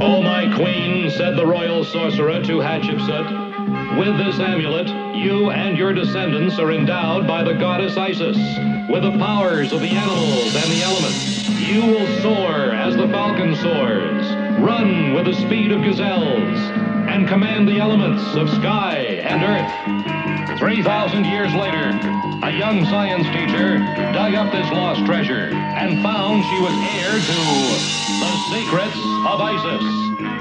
Oh, my queen, said the royal sorcerer to Hatshepsut, with this amulet, you and your descendants are endowed by the goddess Isis with the powers of the animals and the elements. You will soar as the falcon soars, run with the speed of gazelles, and command the elements of sky and earth. 3,000 years later, a young science teacher dug up this lost treasure and found she was heir to the secrets of Isis.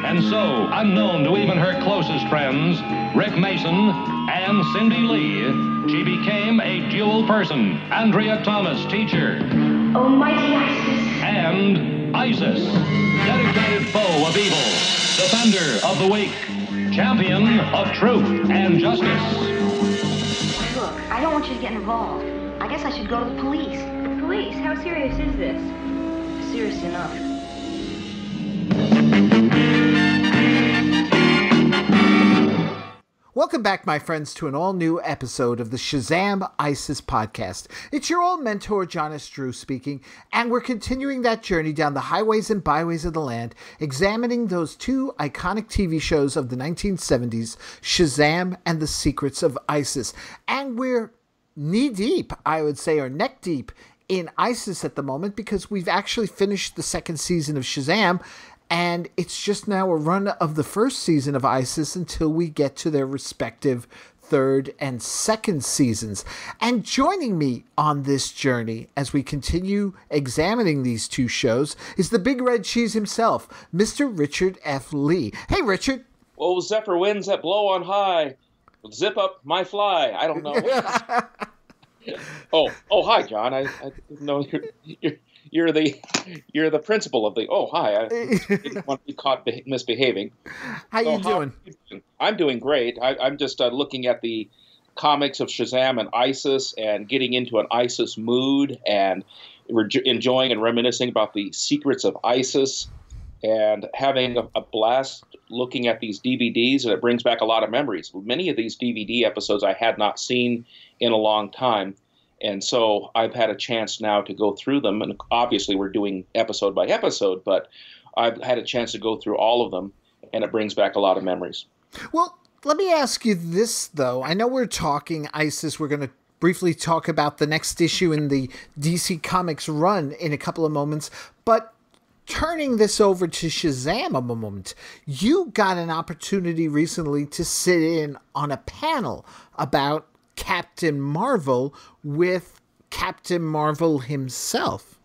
And so, unknown to even her closest friends, Rick Mason and Cindy Lee, she became a dual person. Andrea Thomas, teacher. Almighty Isis. And Isis, dedicated foe of evil, defender of the weak, champion of truth and justice. Look, I don't want you to get involved. I guess I should go to the police. The police? How serious is this? Serious enough. Welcome back, my friends, to an all new episode of the Shazam ISIS podcast. It's your old mentor, John S. Drew, speaking, and we're continuing that journey down the highways and byways of the land, examining those two iconic TV shows of the 1970s, Shazam and The Secrets of ISIS. And we're knee deep, I would say, or neck deep in ISIS at the moment because we've actually finished the second season of Shazam and it's just now a run of the first season of ISIS until we get to their respective third and second seasons. And joining me on this journey as we continue examining these two shows is the big red cheese himself, Mr. Richard F. Lee. Hey, Richard. Oh, Zephyr winds that blow on high. Zip up my fly. I don't know. oh, oh, hi, John. I, I didn't know you're, you're you're the you're the principal of the. Oh, hi. I didn't want to be caught misbehaving. How so you doing? I'm doing great. I, am just uh, looking at the comics of Shazam and ISIS and getting into an ISIS mood and re- enjoying and reminiscing about the secrets of ISIS and having a, a, blast looking at these DVDs, and it brings back a lot of memories. Many of these DVD episodes I had not seen in a long time. And so I've had a chance now to go through them. And obviously, we're doing episode by episode, but I've had a chance to go through all of them, and it brings back a lot of memories. Well, let me ask you this, though. I know we're talking ISIS. We're going to briefly talk about the next issue in the DC Comics run in a couple of moments, but turning this over to Shazam a moment, you got an opportunity recently to sit in on a panel about Captain Marvel with Captain Marvel himself.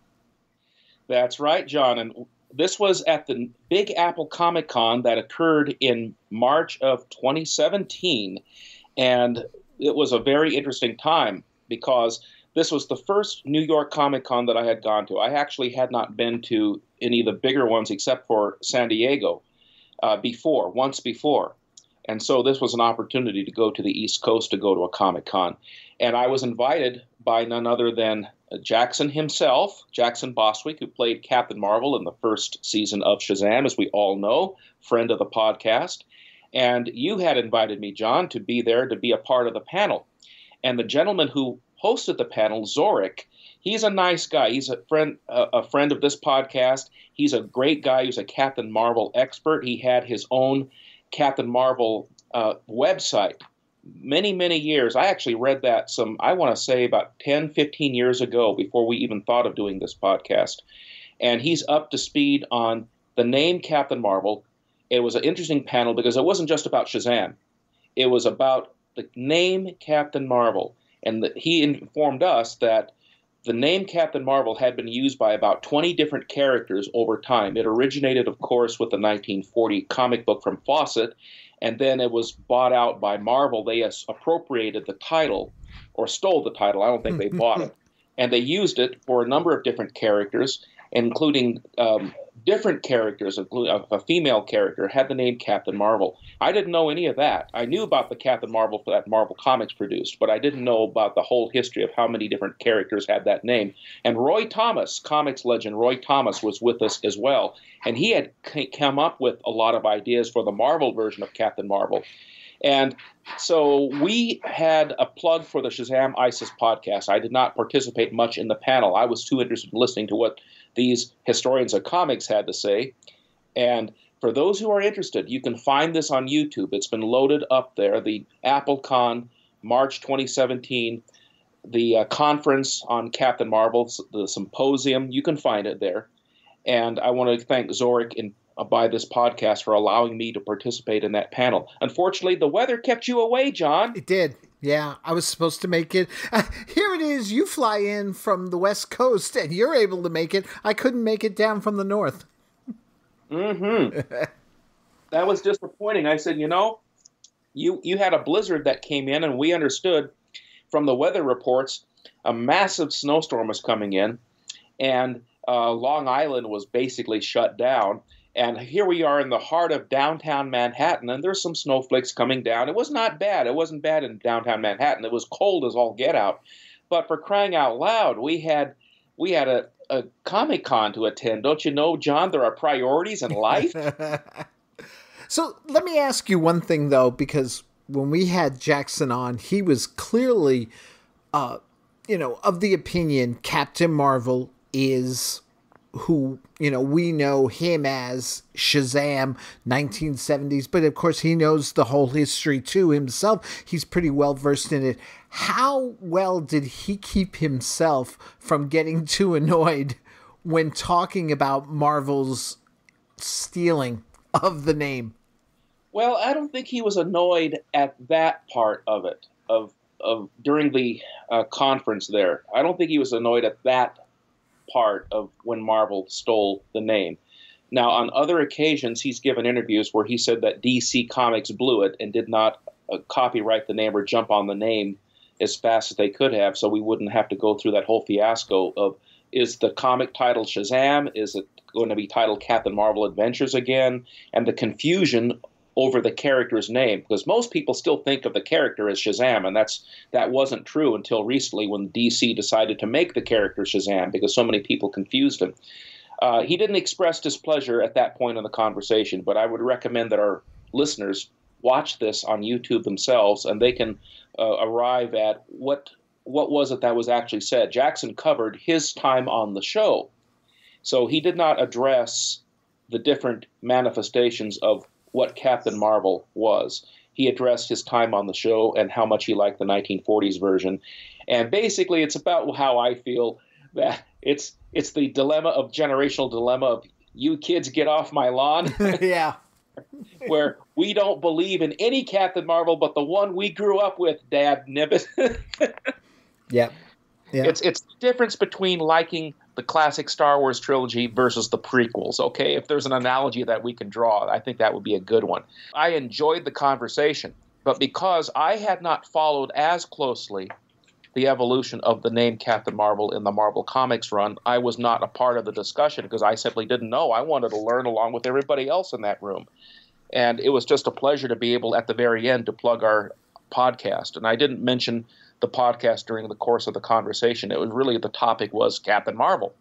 That's right, John. And this was at the Big Apple Comic Con that occurred in March of 2017. And it was a very interesting time because this was the first New York Comic Con that I had gone to. I actually had not been to any of the bigger ones except for San Diego uh, before, once before. And so this was an opportunity to go to the East Coast to go to a Comic Con. And I was invited by none other than Jackson himself, Jackson Bostwick, who played Captain Marvel in the first season of Shazam, as we all know, friend of the podcast. And you had invited me, John, to be there to be a part of the panel. And the gentleman who hosted the panel, Zorik, he's a nice guy. He's a friend, a friend of this podcast. He's a great guy. He's a Captain Marvel expert. He had his own Captain Marvel uh, website many, many years. I actually read that some, I want to say about 10, 15 years ago before we even thought of doing this podcast. And he's up to speed on the name Captain Marvel. It was an interesting panel because it wasn't just about Shazam, it was about the name Captain Marvel. And the, he informed us that the name Captain Marvel had been used by about 20 different characters over time. It originated, of course, with the 1940 comic book from Fawcett, and then it was bought out by Marvel. They appropriated the title or stole the title. I don't think they bought it. And they used it for a number of different characters, including um, different characters, including a female character, had the name Captain Marvel. I didn't know any of that. I knew about the Captain Marvel that Marvel Comics produced, but I didn't know about the whole history of how many different characters had that name. And Roy Thomas, comics legend Roy Thomas, was with us as well, and he had come up with a lot of ideas for the Marvel version of Captain Marvel. And so we had a plug for the Shazam ISIS podcast. I did not participate much in the panel. I was too interested in listening to what these historians of comics had to say. And for those who are interested, you can find this on YouTube. It's been loaded up there. The AppleCon, March 2017, the uh, conference on Captain Marvel, the symposium. You can find it there. And I want to thank Zorik in uh, by this podcast for allowing me to participate in that panel. Unfortunately, the weather kept you away, John. It did. Yeah, I was supposed to make it. Uh, here it is. You fly in from the West Coast and you're able to make it. I couldn't make it down from the North. Mm-hmm. that was disappointing. I said, you know, you you had a blizzard that came in, and we understood from the weather reports a massive snowstorm was coming in, and uh, Long Island was basically shut down. And here we are in the heart of downtown Manhattan, and there's some snowflakes coming down. It was not bad. It wasn't bad in downtown Manhattan. It was cold as all get out. But for crying out loud, we had we had a, a Comic Con to attend. Don't you know, John? There are priorities in life. so let me ask you one thing though, because when we had Jackson on, he was clearly, uh, you know, of the opinion Captain Marvel is who you know we know him as Shazam 1970s but of course he knows the whole history too himself. He's pretty well versed in it. How well did he keep himself from getting too annoyed when talking about Marvel's stealing of the name? Well I don't think he was annoyed at that part of it of of during the uh, conference there. I don't think he was annoyed at that part of when Marvel stole the name. Now, on other occasions, he's given interviews where he said that DC Comics blew it and did not uh, copyright the name or jump on the name as fast as they could have, so we wouldn't have to go through that whole fiasco of is the comic title Shazam? Is it going to be titled Captain Marvel Adventures again? And the confusion over the character's name because most people still think of the character as Shazam, and that's that wasn't true until recently when DC decided to make the character Shazam because so many people confused him. Uh, he didn't express displeasure at that point in the conversation, but I would recommend that our listeners watch this on YouTube themselves, and they can uh, arrive at what what was it that was actually said. Jackson covered his time on the show, so he did not address the different manifestations of what Captain Marvel was. He addressed his time on the show and how much he liked the 1940s version. And basically, it's about how I feel that it's it's the dilemma of generational dilemma of you kids get off my lawn. yeah. where we don't believe in any Captain Marvel but the one we grew up with, Dad Nibbit. yeah. Yeah. It's it's the difference between liking the classic Star Wars trilogy versus the prequels. Okay, if there's an analogy that we can draw, I think that would be a good one. I enjoyed the conversation, but because I had not followed as closely the evolution of the name Captain Marvel in the Marvel Comics run, I was not a part of the discussion because I simply didn't know. I wanted to learn along with everybody else in that room. And it was just a pleasure to be able at the very end to plug our podcast. And I didn't mention the podcast during the course of the conversation. It was really the topic was Captain Marvel,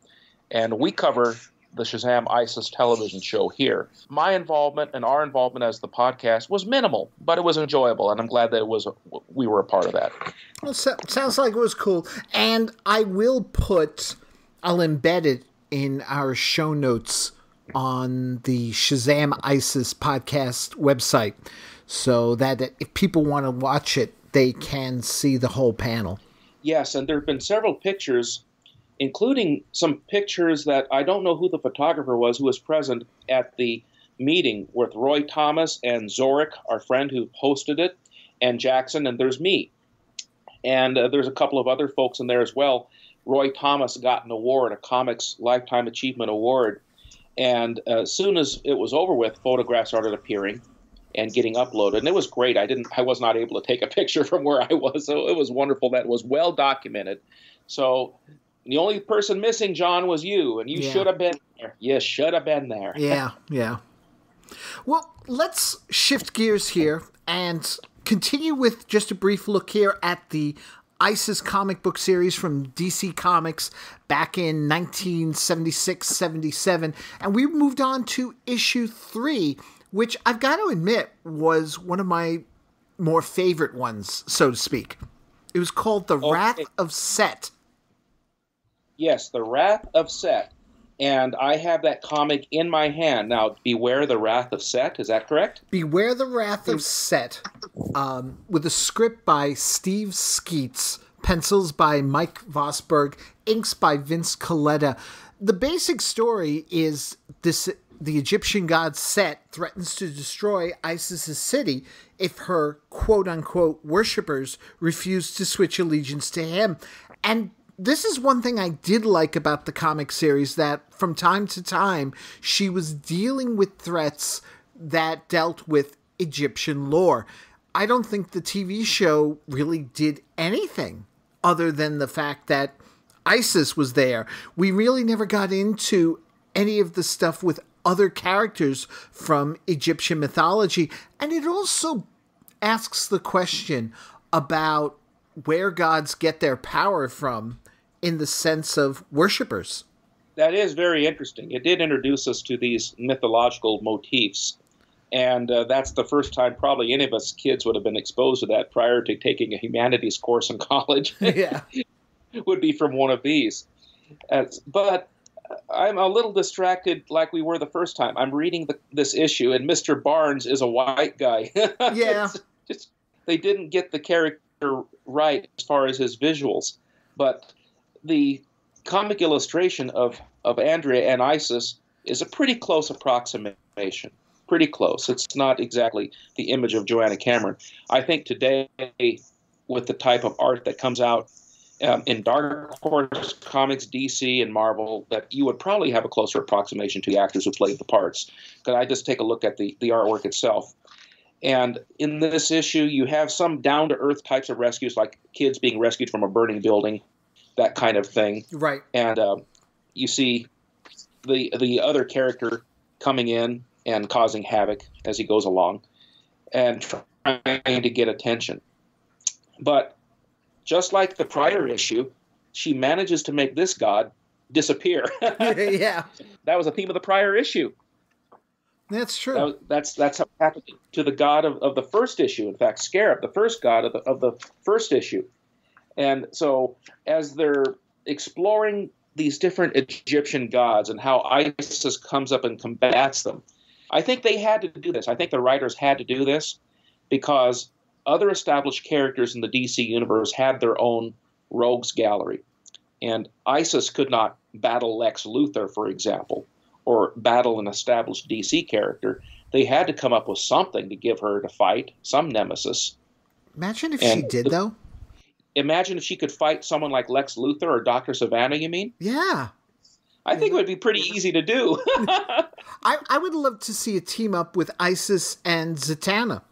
and we cover the Shazam ISIS television show here. My involvement and our involvement as the podcast was minimal, but it was enjoyable, and I'm glad that it was we were a part of that. Well, so, sounds like it was cool, and I will put, I'll embed it in our show notes on the Shazam ISIS podcast website, so that if people want to watch it, they can see the whole panel. Yes, and there have been several pictures, including some pictures that I don't know who the photographer was who was present at the meeting with Roy Thomas and Zorik, our friend who hosted it, and Jackson, and there's me. And uh, there's a couple of other folks in there as well. Roy Thomas got an award, a Comics Lifetime Achievement Award. And uh, as soon as it was over with, photographs started appearing and getting uploaded. And it was great. I didn't I was not able to take a picture from where I was. So it was wonderful that was well documented. So the only person missing, John, was you, and you yeah. should have been there. You should have been there. yeah, yeah. Well, let's shift gears here and continue with just a brief look here at the ISIS comic book series from DC Comics back in 1976 77. And we moved on to issue three which I've got to admit was one of my more favorite ones, so to speak. It was called The. Wrath of Set. Yes, The Wrath of Set. And I have that comic in my hand. Now, Beware the Wrath of Set, is that correct? Beware the Wrath of Set, um, with a script by Steve Skeates, pencils by Mike Vosburg, inks by Vince Colletta. The basic story is this the Egyptian god Set threatens to destroy Isis's city if her quote unquote worshippers refuse to switch allegiance to him. And this is one thing I did like about the comic series that from time to time she was dealing with threats that dealt with Egyptian lore. I don't think the TV show really did anything other than the fact that Isis was there. We really never got into any of the stuff with other characters from Egyptian mythology. And it also asks the question about where gods get their power from in the sense of worshippers. That is very interesting. It did introduce us to these mythological motifs. And uh, that's the first time probably any of us kids would have been exposed to that prior to taking a humanities course in college. yeah. would be from one of these. As, but I'm a little distracted, like we were the first time. I'm reading the, this issue, and Mr. Barnes is a white guy. Yeah. Just they didn't get the character right as far as his visuals, but the comic illustration of of Andrea and Isis is a pretty close approximation. Pretty close. It's not exactly the image of Joanna Cameron. I think today, with the type of art that comes out um, in Dark Horse Comics, DC, and Marvel, that you would probably have a closer approximation to the actors who played the parts. Because I just take a look at the, the artwork itself. And in this issue, you have some down to earth types of rescues, like kids being rescued from a burning building, that kind of thing. Right. And um, you see the the other character coming in and causing havoc as he goes along, and trying to get attention. But just like the prior issue, she manages to make this god disappear. yeah. that was a theme of the prior issue. That's true. That was, that's that's what happened to the god of, of the first issue. In fact, Scarab, the first god of the, of the first issue. And so, as they're exploring these different Egyptian gods and how Isis comes up and combats them, I think they had to do this. I think the writers had to do this because other established characters in the DC universe had their own rogues gallery. And Isis could not battle Lex Luthor, for example, or battle an established DC character. They had to come up with something to give her to fight, some nemesis. Imagine if she did, the- though. Imagine if she could fight someone like Lex Luthor or Dr. Sivana, you mean? Yeah. I think it would be pretty easy to do. I, I would love to see a team up with Isis and Zatanna.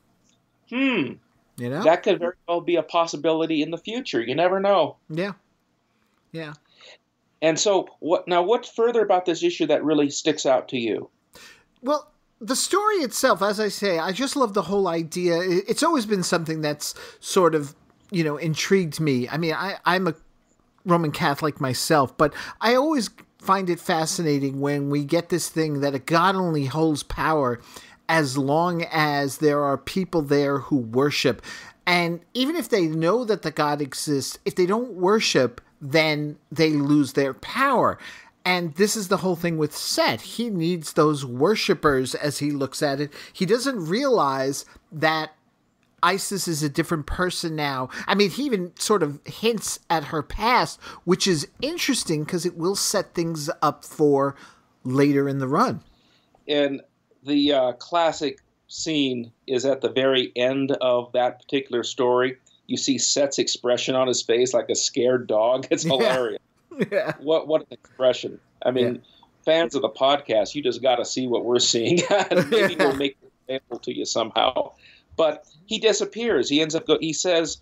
hmm. You know? That could very well be a possibility in the future. You never know. yeah. Yeah. And so, what now? What further about this issue that really sticks out to you? Well, the story itself, as I say, I just love the whole idea. It's always been something that's sort of, you know, intrigued me. I mean, I, I'm a Roman Catholic myself, but I always find it fascinating when we get this thing that a God only holds power as long as there are people there who worship. And even if they know that the God exists, if they don't worship, then they lose their power. And this is the whole thing with Set. He needs those worshippers as he looks at it. He doesn't realize that Isis is a different person now. I mean, he even sort of hints at her past, which is interesting because it will set things up for later in the run. And the uh, classic scene is at the very end of that particular story. You see Set's expression on his face like a scared dog. It's Yeah. hilarious. Yeah. What what an expression! I mean, Yeah. fans of the podcast, you just got to see what we're seeing. Maybe we'll make it available to you somehow. But he disappears. He ends up. Go- he says,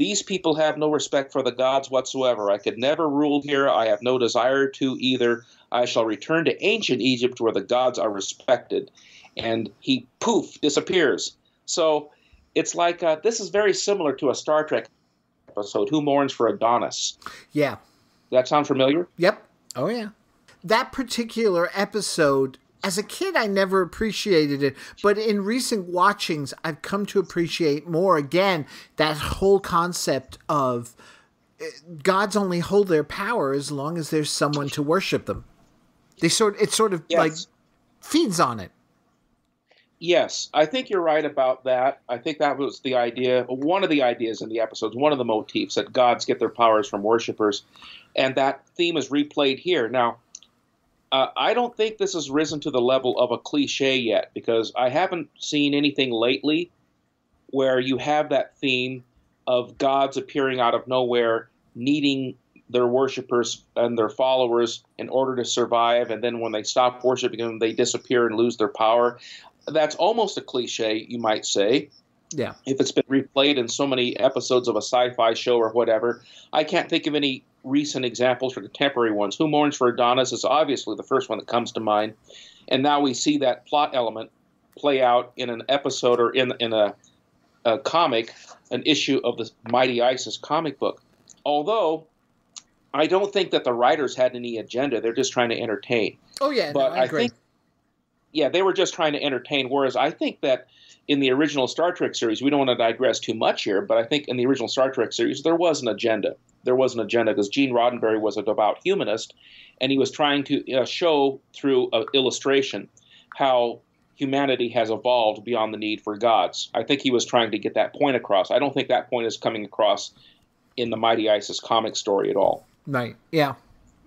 "These people have no respect for the gods whatsoever. I could never rule here. I have no desire to either. I shall return to ancient Egypt where the gods are respected." And he poof disappears. So it's like uh, this is very similar to a Star Trek episode, "Who Mourns for Adonis." Yeah. That sound familiar? Yep. Oh, yeah. That particular episode as a kid, I never appreciated it, but in recent watchings, I've come to appreciate more again that whole concept of eh, gods only hold their power as long as there's someone to worship them. They sort it sort of Yes. like feeds on it. Yes, I think you're right about that. I think that was the idea, one of the ideas in the episodes, one of the motifs that gods get their powers from worshippers, and that theme is replayed here. Now, uh, I don't think this has risen to the level of a cliche yet because I haven't seen anything lately where you have that theme of gods appearing out of nowhere, needing their worshippers and their followers in order to survive, and then when they stop worshiping them, they disappear and lose their power. That's almost a cliche, you might say Yeah. if it's been replayed in so many episodes of a sci-fi show or whatever. I can't think of any recent examples or contemporary ones. Who Mourns for Adonis is obviously the first one that comes to mind, and now we see that plot element play out in an episode or in in a, a comic, an issue of the Mighty Isis comic book. Although I don't think that the writers had any agenda; they're just trying to entertain Oh yeah, but no, I, I, agree. think, yeah, they were just trying to entertain. Whereas I think that in the original Star Trek series, we don't want to digress too much here, but I think in the original Star Trek series, there was an agenda. There was an agenda because Gene Roddenberry was a devout humanist, and he was trying to uh, show through uh, illustration how humanity has evolved beyond the need for gods. I think he was trying to get that point across. I don't think that point is coming across in the Mighty Isis comic story at all. Right. Yeah.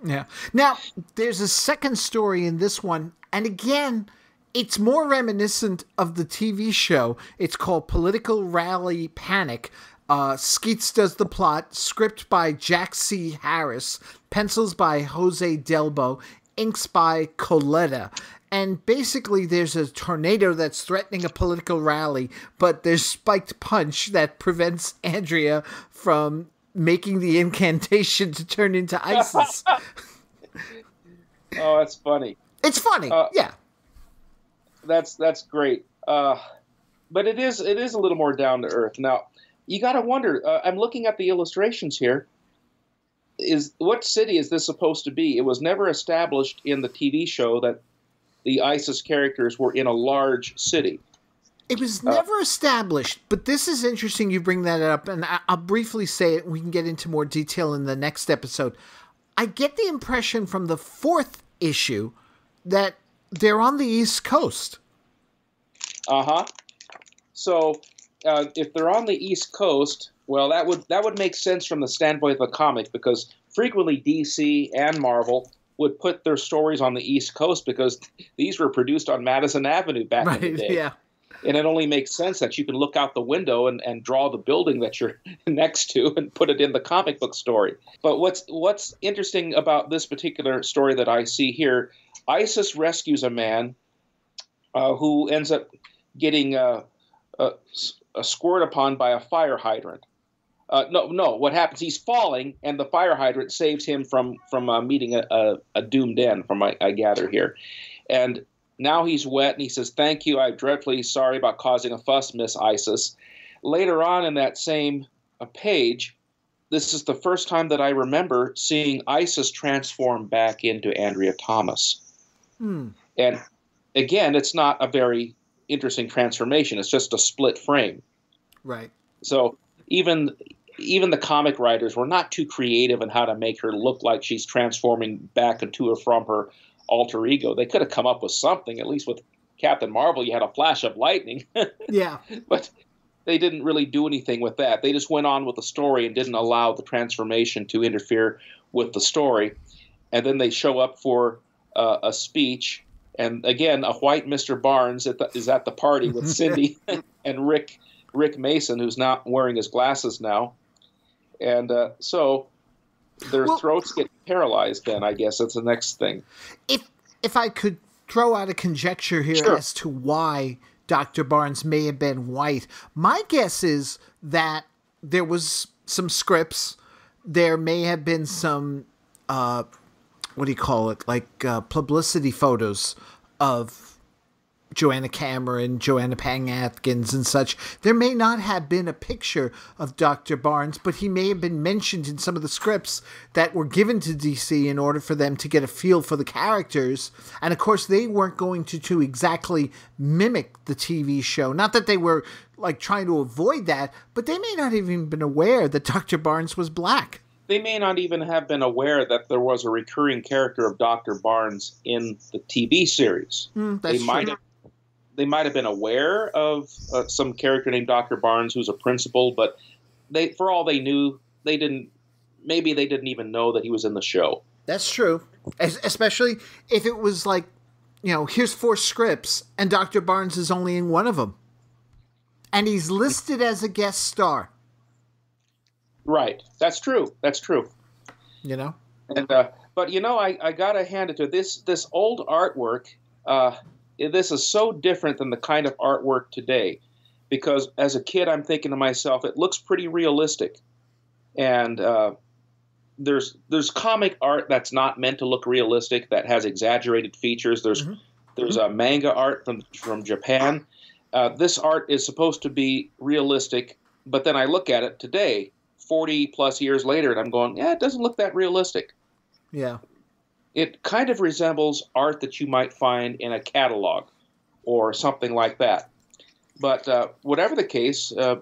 Yeah. Now, there's a second story in this one, and again, it's more reminiscent of the TV show. It's called Political Rally Panic. Uh, Skeates does the plot, script by Jack C. Harris, pencils by Jose Delbo, inks by Colletta. And basically, there's a tornado that's threatening a political rally, but there's spiked punch that prevents Andrea from making the incantation to turn into ISIS. Oh, that's funny. it's funny, Uh, yeah. That's that's great. Uh, but it is it is a little more down to earth. Now you got to wonder. Uh, I'm looking at the illustrations here. Is what city is this supposed to be? It was never established in the TV show that the ISIS characters were in a large city. It uh, was never established, but this is interesting you bring that up, and I- I'll briefly say it. We can get into more detail in the next episode. I get the impression from the fourth issue that they're on the East Coast. Uh huh. So uh, if they're on the East Coast, well, that would that would make sense from the standpoint of the comic because frequently DC and Marvel would put their stories on the East Coast because these were produced on Madison Avenue back in the day. yeah. And it only makes sense that you can look out the window and, and draw the building that you're next to and put it in the comic book story. But what's what's interesting about this particular story that I see here, ISIS rescues a man uh, who ends up getting uh, uh, s- uh, upon by a fire hydrant. Uh, no, no. What happens? He's falling, and the fire hydrant saves him from from meeting a, a, a doomed end. From I, I gather here, and now he's wet, and he says, "Thank you. I'm dreadfully sorry about causing a fuss, Miss Isis." Later on in that same page, this is the first time that I remember seeing Isis transform back into Andrea Thomas. Hmm. And again, it's not a very interesting transformation. It's just a split frame. Right. So even even the comic writers were not too creative in how to make her look like she's transforming back into or from her alter ego. They could have come up with something. At least with Captain Marvel, you had a flash of lightning, Yeah. but they didn't really do anything with that. They just went on with the story and didn't allow the transformation to interfere with the story. And then they show up for uh, a speech, and again, a white Mr. Barnes at the, is at the party with Cindy and Rick Rick Mason, who's not wearing his glasses now, and uh, so their Well- throats get paralyzed. Then I guess that's the next thing. If if I could throw out a conjecture here Sure. as to why Dr. Barnes may have been white, my guess is that there was some scripts. There may have been some, uh, what do you call it, like uh, publicity photos of Joanna Cameron, Joanna Pang Atkins, and such, there may not have been a picture of Dr. Barnes, but he may have been mentioned in some of the scripts that were given to DC in order for them to get a feel for the characters. And of course, they weren't going to, to exactly mimic the TV show. Not that they were like trying to avoid that, but they may not have even been aware that Dr. Barnes was black. They may not even have been aware that there was a recurring character of Dr. Barnes in the TV series. Mm, they might have they might have been aware of uh, some character named Dr. Barnes who's a principal, but they, for all they knew, they didn't. Maybe they didn't even know that he was in the show. That's true, As, especially if it was like, you know, here's four scripts and Dr. Barnes is only in one of them, and he's listed as a guest star. Right. That's true. That's true. You know. And uh, but you know, I, I gotta hand it to this this old artwork. Uh, this is so different than the kind of artwork today because as a kid i'm thinking to myself it looks pretty realistic and uh, there's there's comic art that's not meant to look realistic that has exaggerated features there's mm-hmm. there's a manga art from from japan uh, this art is supposed to be realistic but then i look at it today 40 plus years later and i'm going yeah it doesn't look that realistic yeah it kind of resembles art that you might find in a catalog or something like that. But uh, whatever the case, uh,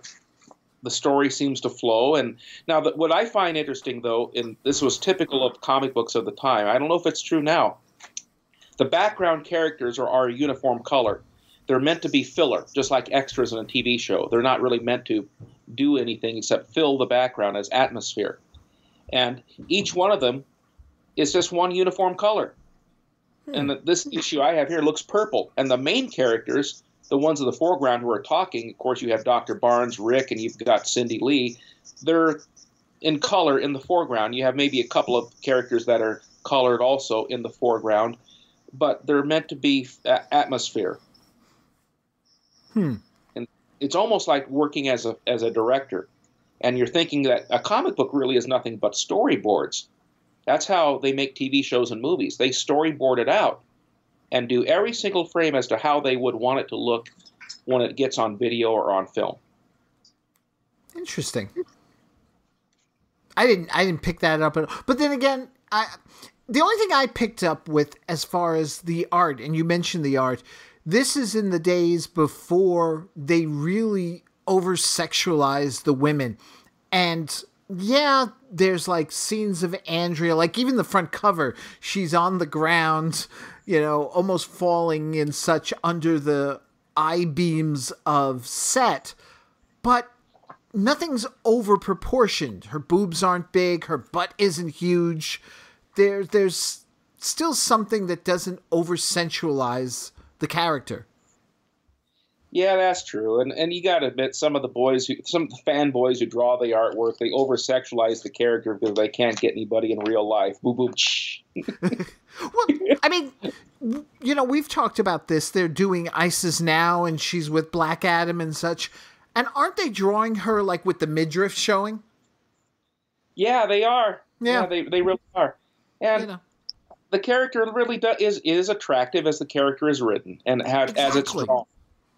the story seems to flow. And now, the, what I find interesting, though, and this was typical of comic books of the time, I don't know if it's true now. The background characters are, are uniform color. They're meant to be filler, just like extras in a TV show. They're not really meant to do anything except fill the background as atmosphere. And each one of them is just one uniform color. Hmm. And the, this issue I have here looks purple. And the main characters, the ones in the foreground who are talking, of course, you have Dr. Barnes, Rick, and you've got Cindy Lee. They're in color in the foreground. You have maybe a couple of characters that are colored also in the foreground, but they're meant to be atmosphere. Hmm. It's almost like working as a as a director, and you're thinking that a comic book really is nothing but storyboards. That's how they make TV shows and movies. They storyboard it out and do every single frame as to how they would want it to look when it gets on video or on film. Interesting. I didn't I didn't pick that up, but then again, I the only thing I picked up with as far as the art, and you mentioned the art, this is in the days before they really over sexualized the women. And yeah, there's like scenes of Andrea, like even the front cover, she's on the ground, you know, almost falling in such under the eye beams of Set, but nothing's over proportioned. Her boobs aren't big, her butt isn't huge. There, there's still something that doesn't over sensualize the character. Yeah, that's true, and and you got to admit some of the boys, who, some of the fanboys who draw the artwork, they over sexualize the character because they can't get anybody in real life. Boo boo. well, I mean, you know, we've talked about this. They're doing Isis now, and she's with Black Adam and such. And aren't they drawing her like with the midriff showing? Yeah, they are. Yeah, yeah they they really are. And you know. The character really is is attractive as the character is written and exactly. as it's drawn.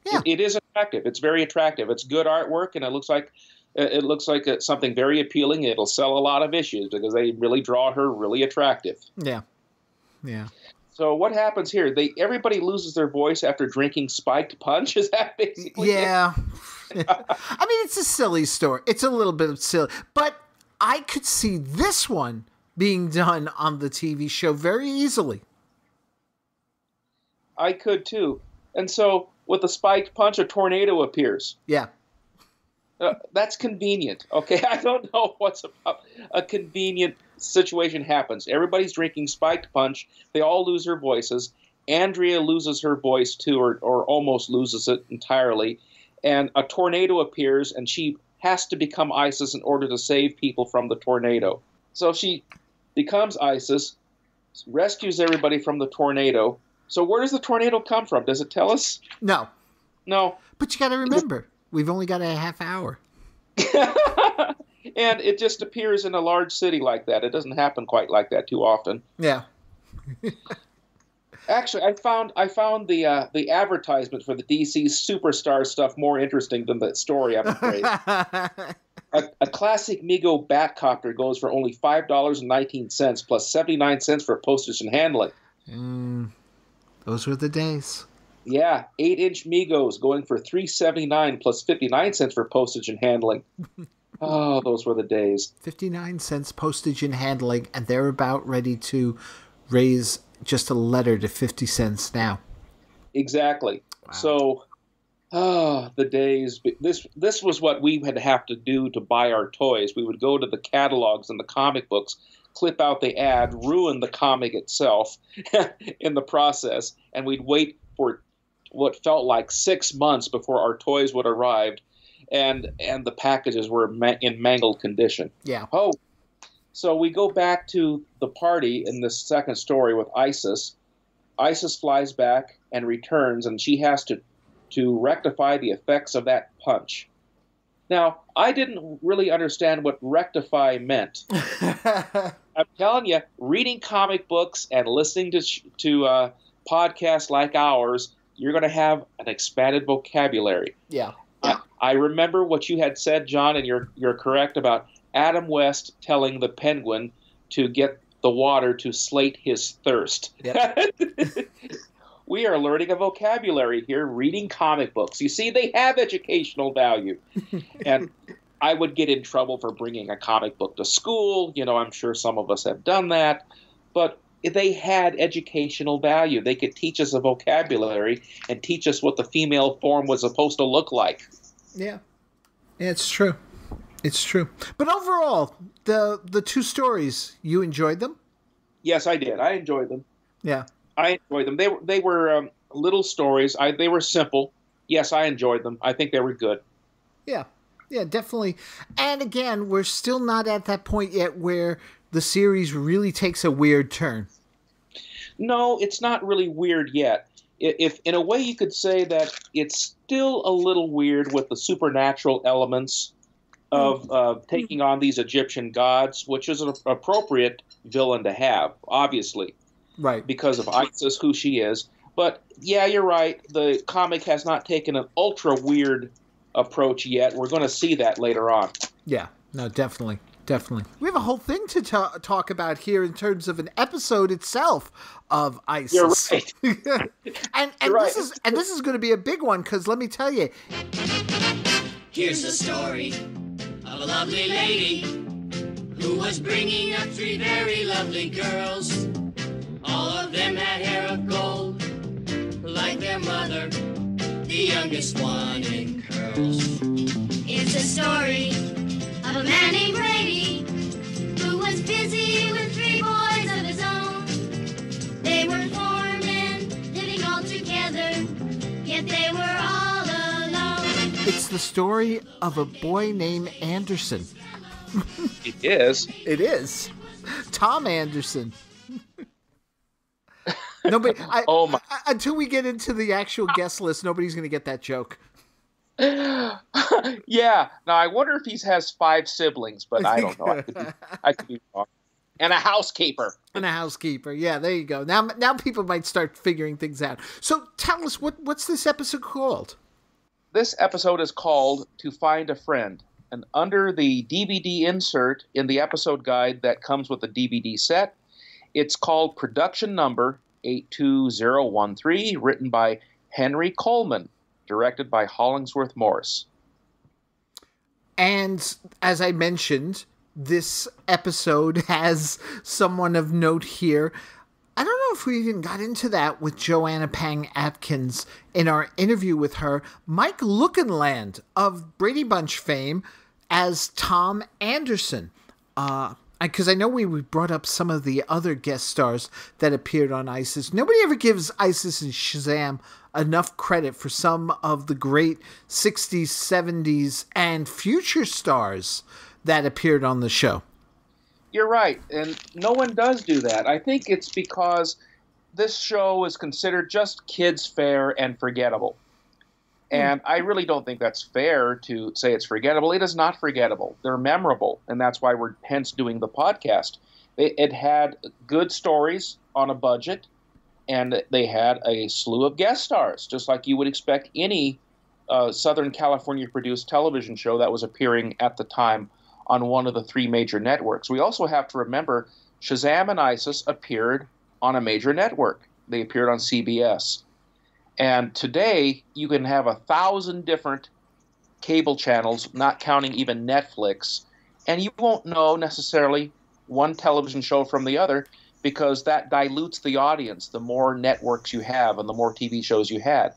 Yeah. It, it is attractive. It's very attractive. It's good artwork, and it looks like it looks like something very appealing. It'll sell a lot of issues because they really draw her really attractive. Yeah, yeah. So what happens here? They everybody loses their voice after drinking spiked punch. Is that basically? Yeah. I mean, it's a silly story. It's a little bit of silly, but I could see this one being done on the TV show very easily. I could too, and so with a spiked punch, a tornado appears. Yeah. Uh, that's convenient. Okay, I don't know what's about a convenient situation happens. Everybody's drinking spiked punch. They all lose their voices. Andrea loses her voice too, or, or almost loses it entirely. And a tornado appears, and she has to become Isis in order to save people from the tornado. So she becomes Isis, rescues everybody from the tornado, so where does the tornado come from? Does it tell us? No. No. But you got to remember, we've only got a half hour. and it just appears in a large city like that. It doesn't happen quite like that too often. Yeah. Actually, I found I found the uh, the advertisement for the DC Superstar stuff more interesting than the story. I'm afraid. a, a classic Mego Batcopter goes for only five dollars and nineteen cents plus seventy nine cents for postage and handling. Mm, those were the days. Yeah, eight inch Megos going for three seventy nine plus fifty nine cents for postage and handling. oh, those were the days. Fifty nine cents postage and handling, and they're about ready to raise just a letter to fifty cents now. Exactly. Wow. So, ah, oh, the days. This this was what we would have to do to buy our toys. We would go to the catalogs and the comic books, clip out the ad, ruin the comic itself in the process, and we'd wait for what felt like six months before our toys would arrive, and and the packages were ma- in mangled condition. Yeah. Oh, so we go back to the party in this second story with Isis. Isis flies back and returns, and she has to to rectify the effects of that punch. Now, I didn't really understand what rectify meant. I'm telling you, reading comic books and listening to to uh, podcasts like ours you're going to have an expanded vocabulary. Yeah. I, I remember what you had said, John, and you're you're correct about Adam West telling the penguin to get the water to slate his thirst. Yep. we are learning a vocabulary here, reading comic books. You see, they have educational value. and I would get in trouble for bringing a comic book to school. You know, I'm sure some of us have done that. But they had educational value. They could teach us a vocabulary and teach us what the female form was supposed to look like. Yeah, yeah it's true. It's true. But overall, the the two stories, you enjoyed them? Yes, I did. I enjoyed them. Yeah, I enjoyed them. They were they were um, little stories. I they were simple. Yes, I enjoyed them. I think they were good. Yeah, yeah, definitely. And again, we're still not at that point yet where the series really takes a weird turn. No, it's not really weird yet. If in a way you could say that it's still a little weird with the supernatural elements of uh, mm-hmm. taking on these Egyptian gods, which is an appropriate villain to have, obviously, right? Because of Isis, who she is. But yeah, you're right. The comic has not taken an ultra weird approach yet. We're going to see that later on. Yeah, no, definitely. Definitely. We have a whole thing to ta- talk about here in terms of an episode itself of ISIS. You're right. and and You're this right. is and this is going to be a big one because let me tell you. Here's the story of a lovely lady who was bringing up three very lovely girls. All of them had hair of gold, like their mother, the youngest one in curls. It's a story of a man named Brady who was busy with three boys of his own. They were foremen, living all together, yet they were all the story of a boy named Anderson. It is. It is. Tom Anderson. Nobody. I, oh my! I, until we get into the actual guest list, nobody's going to get that joke. yeah. Now I wonder if he has five siblings, but I don't know. I could be, I could be wrong. And a housekeeper. And a housekeeper. Yeah, there you go. Now, now people might start figuring things out. So tell us what what's this episode called? This episode is called "To Find a Friend," and under the DVD insert in the episode guide that comes with the DVD set, it's called Production Number Eight Two Zero One Three, written by Henry Coleman directed by Hollingsworth Morris. And as I mentioned, this episode has someone of note here. I don't know if we even got into that with Joanna Pang Atkins in our interview with her. Mike Lookinland of Brady Bunch fame as Tom Anderson. Uh, because I know we brought up some of the other guest stars that appeared on ISIS. Nobody ever gives ISIS and Shazam enough credit for some of the great 60s, 70s, and future stars that appeared on the show. You're right, and no one does do that. I think it's because this show is considered just kids' fare and forgettable. And I really don't think that's fair to say it's forgettable. It is not forgettable. They're memorable, and that's why we're hence doing the podcast. It, it had good stories on a budget. and they had a slew of guest stars, just like you would expect any uh, Southern California produced television show that was appearing at the time on one of the three major networks. We also have to remember Shazam and Isis appeared on a major network. They appeared on CBS. And today, you can have a thousand different cable channels, not counting even Netflix, and you won't know necessarily one television show from the other because that dilutes the audience the more networks you have and the more TV shows you had.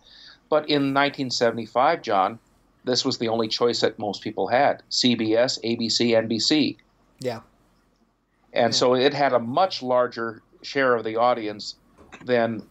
But in 1975, John, this was the only choice that most people had CBS, ABC, NBC. Yeah. And so it had a much larger share of the audience than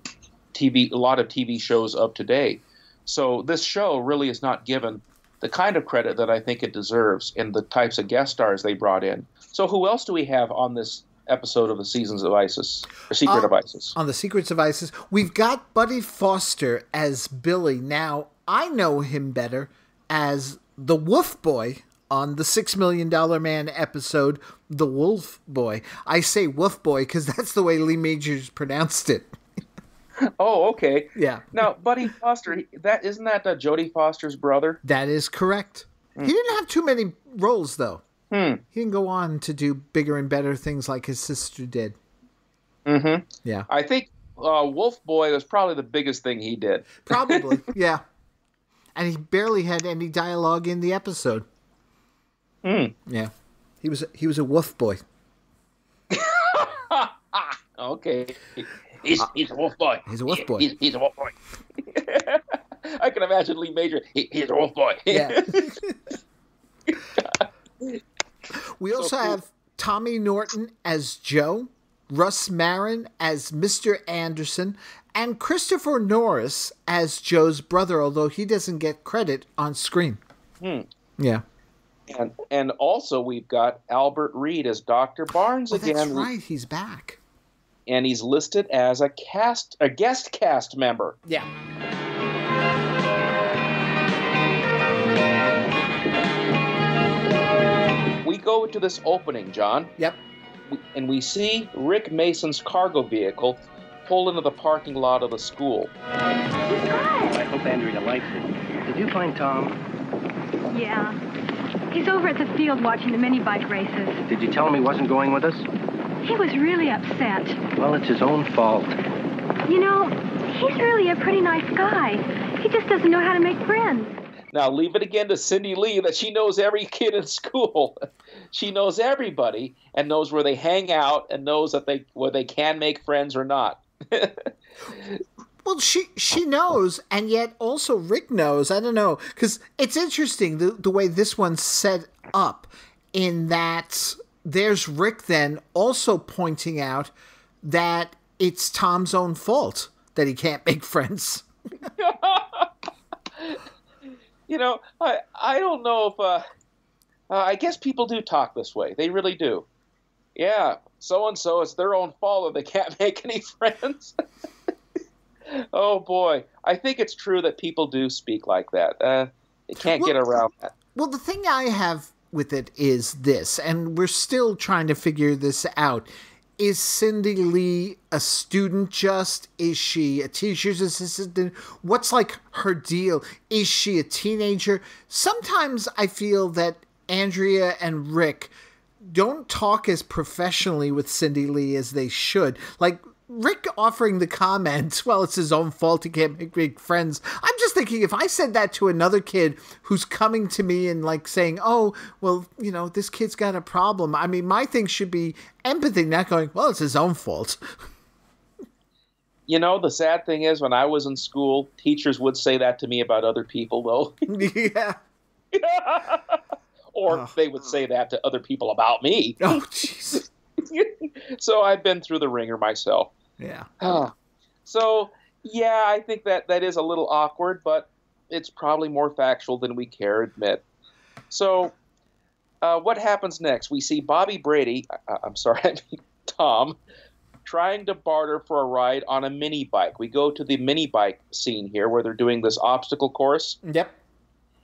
TV, a lot of TV shows of today. So this show really is not given the kind of credit that I think it deserves in the types of guest stars they brought in. So who else do we have on this episode of the Seasons of Isis, or Secret Uh, of Isis? On the Secrets of Isis, we've got Buddy Foster as Billy. Now, I know him better as the Wolf Boy on the Six Million Dollar Man episode, The Wolf Boy. I say Wolf Boy because that's the way Lee Majors pronounced it. Oh, okay. Yeah. Now, Buddy Foster, that isn't that uh, Jodie Foster's brother? That is correct. He didn't have too many roles, though. Hmm. He didn't go on to do bigger and better things like his sister did. Mm-hmm. Yeah. I think uh, Wolf Boy was probably the biggest thing he did. Probably. yeah. And he barely had any dialogue in the episode. Hmm. Yeah. He was he was a wolf boy. Okay. He's, he's a wolf boy. He's a wolf boy. He's, he's a wolf boy. I can imagine Lee Major. He, he's a wolf boy. Yeah. we also cool. have Tommy Norden as Joe, Russ Marin as Mr. Anderson, and Christopher Norris as Joe's brother, although he doesn't get credit on screen. Hmm. Yeah. and, and also we've got Albert Reed as Dr. Barnes Oh, again. that's right. He's back. And he's listed as a cast, a guest cast member. Yeah. We go to this opening, John, Yep. and we see Rick Mason's cargo vehicle pull into the parking lot of the school. I hope Andrea likes it. Did you find Tom? Yeah. He's over at the field watching the mini bike races. Did you tell him he wasn't going with us? He was really upset. Well, it's his own fault. You know, he's really a pretty nice guy. He just doesn't know how to make friends. Now, leave it again to Cindy Lee that she knows every kid in school. she knows everybody and knows where they hang out and knows that they where they can make friends or not. Well, she she knows, and yet also Rick knows. I don't know because it's interesting the the way this one's set up, in that there's Rick then also pointing out that it's Tom's own fault that he can't make friends. you know, I I don't know if uh, uh, I guess people do talk this way. They really do. Yeah, so and so it's their own fault that they can't make any friends. oh boy, I think it's true that people do speak like that. Uh, they can't get around that. Well, the thing I have with it is this, and we're still trying to figure this out. Is Cindy Lee a student just? Is she a teacher's assistant? What's like her deal? Is she a teenager? Sometimes I feel that Andrea and Rick don't talk as professionally with Cindy Lee as they should. Like Rick offering the comment, well, it's his own fault he can't make big friends. I'm just thinking if I said that to another kid who's coming to me and like saying, oh, well, you know, this kid's got a problem. I mean, my thing should be empathy, not going, well, it's his own fault. You know, the sad thing is, when I was in school, teachers would say that to me about other people, though. yeah. Or Oh. they would say that to other people about me. Oh, jeez. so I've been through the ringer myself. Yeah. so yeah, I think that that is a little awkward, but it's probably more factual than we care admit. So, uh, what happens next? We see Bobby Brady. I'm sorry, I mean Tom, trying to barter for a ride on a mini bike. We go to the mini bike scene here, where they're doing this obstacle course, Yep.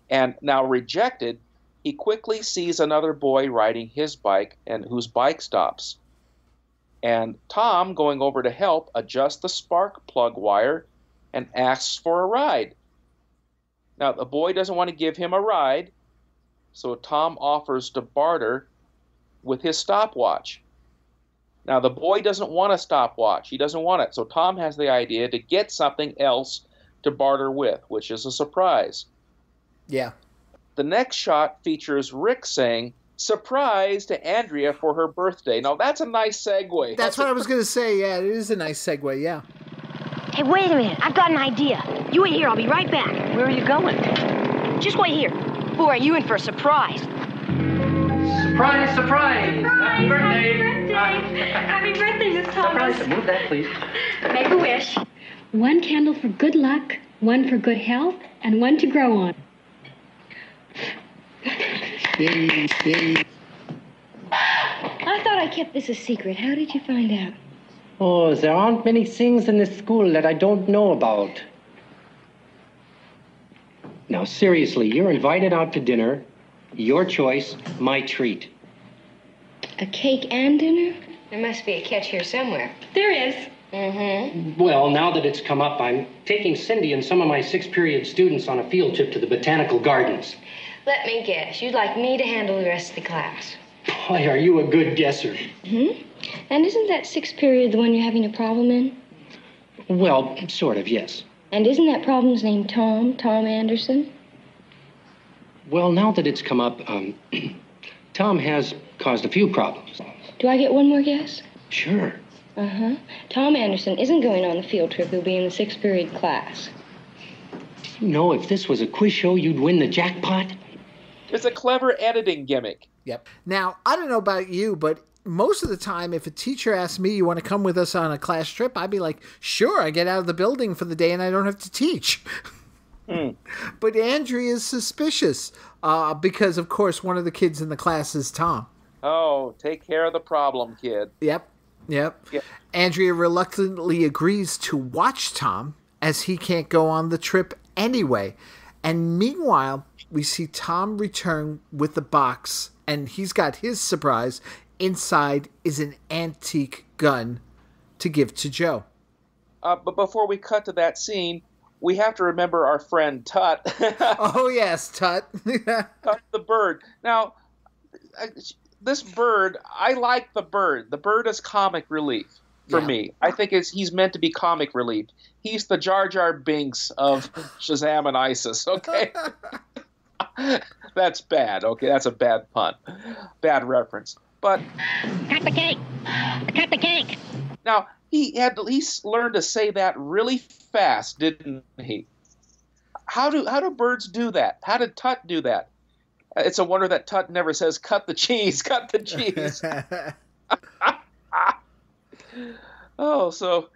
and now rejected. He quickly sees another boy riding his bike, and whose bike stops. And Tom, going over to help, adjusts the spark plug wire and asks for a ride. Now, the boy doesn't want to give him a ride, so Tom offers to barter with his stopwatch. Now, the boy doesn't want a stopwatch. He doesn't want it. So Tom has the idea to get something else to barter with, which is a surprise. Yeah. The next shot features Rick saying, Surprise to Andrea for her birthday. Now, that's a nice segue. That's what I was going to say. Yeah, it is a nice segue. Yeah. Hey, wait a minute. I've got an idea. You wait here. I'll be right back. Where are you going? Just wait here. Boy, you in for a surprise. Surprise, surprise! Happy birthday! Happy birthday, Miss Thomas. Surprise! Move that, please. Make a wish. One candle for good luck, one for good health, and one to grow on. I thought I kept this a secret. How did you find out? Oh, there aren't many things in this school that I don't know about. Now, seriously, you're invited out to dinner. Your choice, my treat. A cake and dinner? There must be a catch here somewhere. There is. Mm-hmm. Well, now that it's come up, I'm taking Cindy and some of my sixth period students on a field trip to the botanical gardens. Let me guess. You'd like me to handle the rest of the class. Boy, are you a good guesser. Hmm? And isn't that sixth period the one you're having a problem in? Well, sort of, yes. And isn't that problem's name Tom? Tom Anderson? Well, now that it's come up, um, Tom has caused a few problems. Do I get one more guess? Sure. Uh huh. Tom Anderson isn't going on the field trip. He'll be in the sixth period class. You know, if this was a quiz show, you'd win the jackpot. It's a clever editing gimmick. Yep. Now, I don't know about you, but most of the time, if a teacher asks me, you want to come with us on a class trip, I'd be like, sure, I get out of the building for the day and I don't have to teach. But Andrea is suspicious uh, because, of course, one of the kids in the class is Tom. Oh, take care of the problem, kid. Yep. Yep. Yep. Andrea reluctantly agrees to watch Tom as he can't go on the trip anyway. And meanwhile, we see Tom return with the box, and he's got his surprise. Inside is an antique gun to give to Joe. Uh, but before we cut to that scene, we have to remember our friend Tut. oh, yes, Tut. Tut the bird. Now, uh, this bird, I like the bird. The bird is comic relief for Yeah. me. I think it's, he's meant to be comic relief. He's the Jar Jar Binks of Shazam and ISIS, okay? that's bad, okay? That's a bad pun. Bad reference. But Cut the cake! Cut the cake! now, he had to at least learn to say that really fast, didn't he? How do how do birds do that? How did Tut do that? Uh, It's a wonder that Tut never says "cut the cheese, cut the cheese." oh, so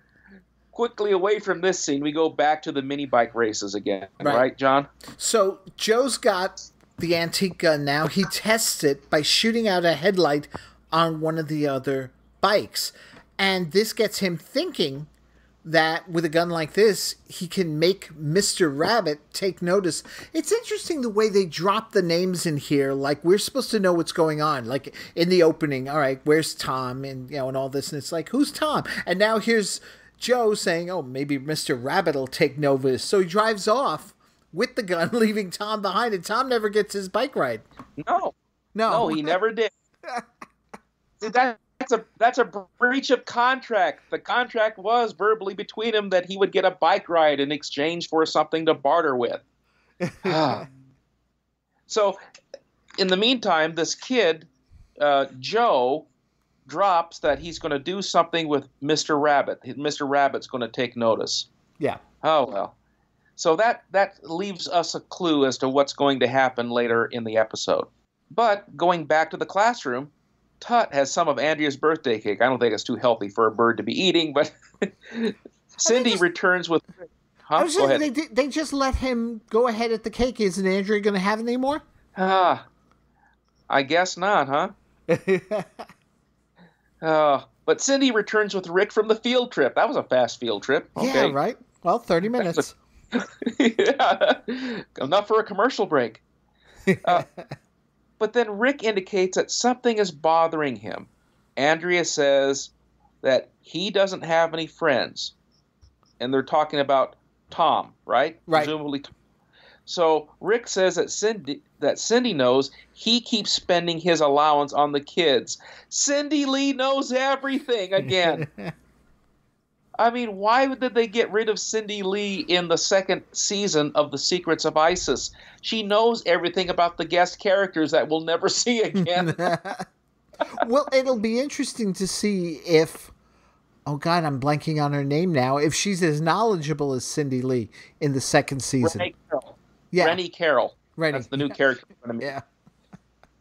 quickly away from this scene, we go back to the mini bike races again, Right. right, John? So Joe's got the antique gun now. He tests it by shooting out a headlight on one of the other bikes. And this gets him thinking that with a gun like this, he can make Mr. Rabbit take notice. It's interesting the way they drop the names in here. Like we're supposed to know what's going on. Like in the opening, all right, where's Tom and you know and all this, and it's like who's Tom? And now here's Joe saying, oh, maybe Mr. Rabbit will take notice. So he drives off with the gun, leaving Tom behind, and Tom never gets his bike ride. No, No, no, he never did. That, that's a that's a breach of contract. The contract was verbally between him that he would get a bike ride in exchange for something to barter with. Ah. so, in the meantime, this kid, uh, Joe, drops that he's going to do something with Mr. Rabbit. Mr. Rabbit's going to take notice. Yeah. Oh well. So that that leaves us a clue as to what's going to happen later in the episode. But going back to the classroom, Tut has some of Andrea's birthday cake. I don't think it's too healthy for a bird to be eating, but Cindy just- returns with. Huh? I was Go ahead. they they just let him go ahead at the cake. Isn't Andrea going to have any more? Ah, I guess not, huh? Uh, but Cindy returns with Rick from the field trip. That was a fast field trip. Okay. Yeah, right. Well, thirty minutes. yeah. Enough for a commercial break. Uh, but then Rick indicates that something is bothering him. Andrea says that he doesn't have any friends, and they're talking about Tom, right? Right. Presumably. So Rick says that Cindy that Cindy knows he keeps spending his allowance on the kids. Cindy Lee knows everything again. I mean, why did they get rid of Cindy Lee in the second season of The Secrets of Isis? She knows everything about the guest characters that we'll never see again. well, it'll be interesting to see if. Oh God, I'm blanking on her name now. If she's as knowledgeable as Cindy Lee in the second season. Yeah. Rennie Carroll. Rennie. That's the new character. we're meet. yeah,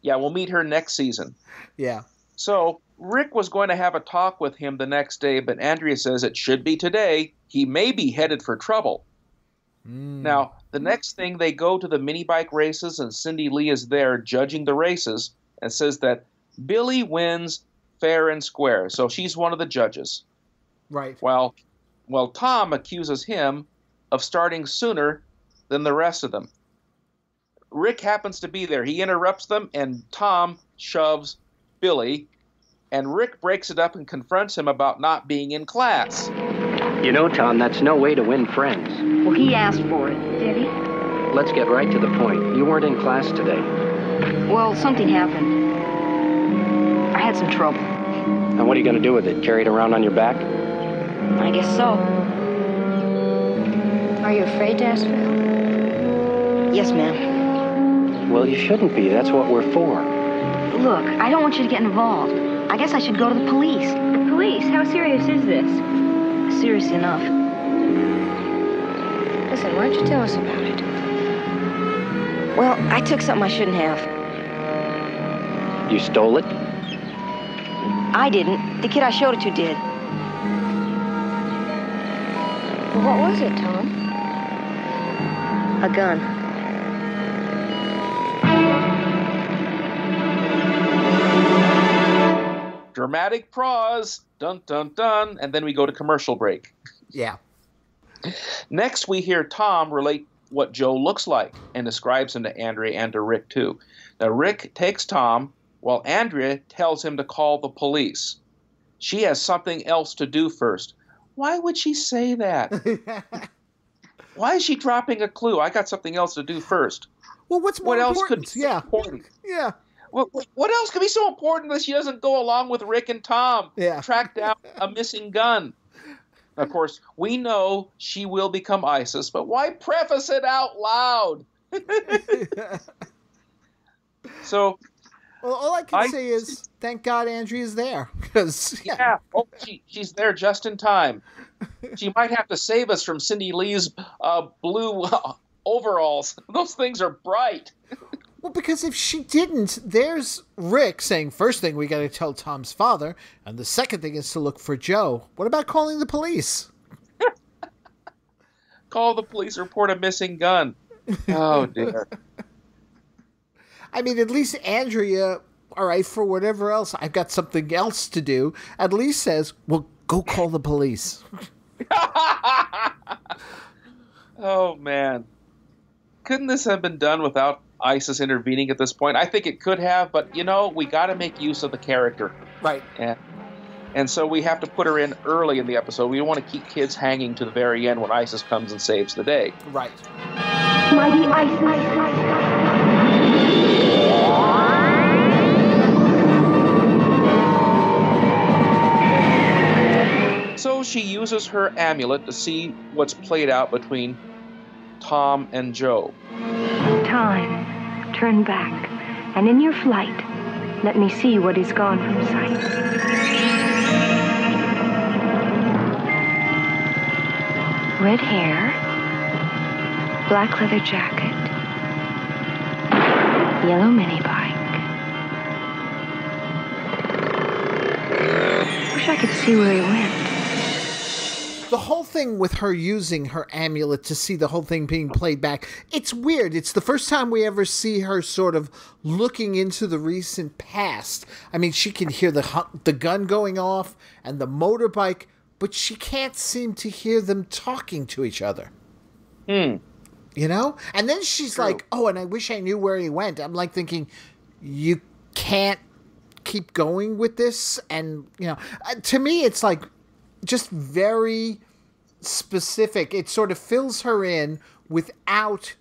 Yeah, we'll meet her next season. yeah, So Rick was going to have a talk with him the next day, but Andrea says it should be today. He may be headed for trouble. Hmm. Now, the next thing they go to the mini bike races, and Cindy Lee is there judging the races and says that Billy wins fair and square. So she's one of the judges. right. Well, well, Tom accuses him of starting sooner than the rest of them. Rick happens to be there. He interrupts them, and Tom shoves Billy, and Rick breaks it up and confronts him about not being in class. You know, Tom, that's no way to win friends. Well, he asked for it. Did he? Let's get right to the point. You weren't in class today. Well, something happened. I had some trouble. And what are you going to do with it? Carry it around on your back? I guess so. Are you afraid to ask for help? Yes, ma'am. Well, you shouldn't be. That's what we're for. Look, I don't want you to get involved. I guess I should go to the police. The police? How serious is this? Serious enough. Listen, why don't you tell us about it? Well, I took something I shouldn't have. You stole it? I didn't. The kid I showed it to did. Well, what was it, Tom? A gun. Dramatic pause, dun dun dun, and then we go to commercial break. Yeah. Next, we hear Tom relate what Joe looks like and describes him to Andrea and to Rick, too. Now, Rick takes Tom while Andrea tells him to call the police. She has something else to do first. Why would she say that? Why is she dropping a clue? I got something else to do first. Well, what's more What else important? could be yeah, important? yeah, What, else could be so important that she doesn't go along with Rick and Tom? Yeah. Track down a missing gun. Of course, we know she will become ISIS, but why preface it out loud? So, Well, all I can I- say is thank God Andrea's there because yeah, yeah, oh, she, she's there just in time. She might have to save us from Cindy Lee's uh, blue overalls. Those things are bright. Well, because if she didn't, there's Rick saying first thing we got to tell Tom's father, and the second thing is to look for Joe. What about calling the police? Call the police, report a missing gun. Oh, dear. I mean, at least Andrea, all right, for whatever else, I've got something else to do. At least says, well, go call the police. Oh man. Couldn't this have been done without ISIS intervening at this point? I think it could have, but you know, we got to make use of the character. Right. And and so we have to put her in early in the episode. We don't want to keep kids hanging to the very end when ISIS comes and saves the day. Right. Mighty ISIS. So she uses her amulet to see what's played out between Tom and Joe. Time. Turn back. And in your flight, let me see what is gone from sight. Red hair. Black leather jacket. Yellow mini bike. Wish I could see where he went. The whole thing with her using her amulet to see the whole thing being played back, it's weird. It's the first time we ever see her sort of looking into the recent past. I mean, she can hear the the gun going off and the motorbike, but she can't seem to hear them talking to each other. Hmm. You know? And then she's True. like, "Oh, and I wish I knew where he went." I'm like thinking, "You can't keep going with this and you know uh, to me it's like just very specific. It sort of fills her in without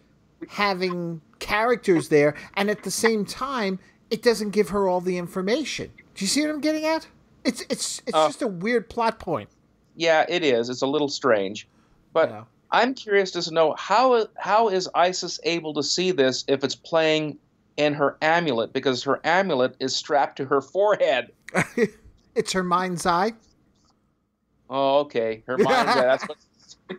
having characters there and at the same time it doesn't give her all the information. Do you see what i'm getting at? It's it's it's Uh, just a weird plot point. Yeah, it is. It's a little strange, but Yeah. I'm curious to know how how is Isis able to see this if it's playing in her amulet? Because her amulet is strapped to her forehead. it's her mind's eye Oh, okay. Her mind. yeah, that's what.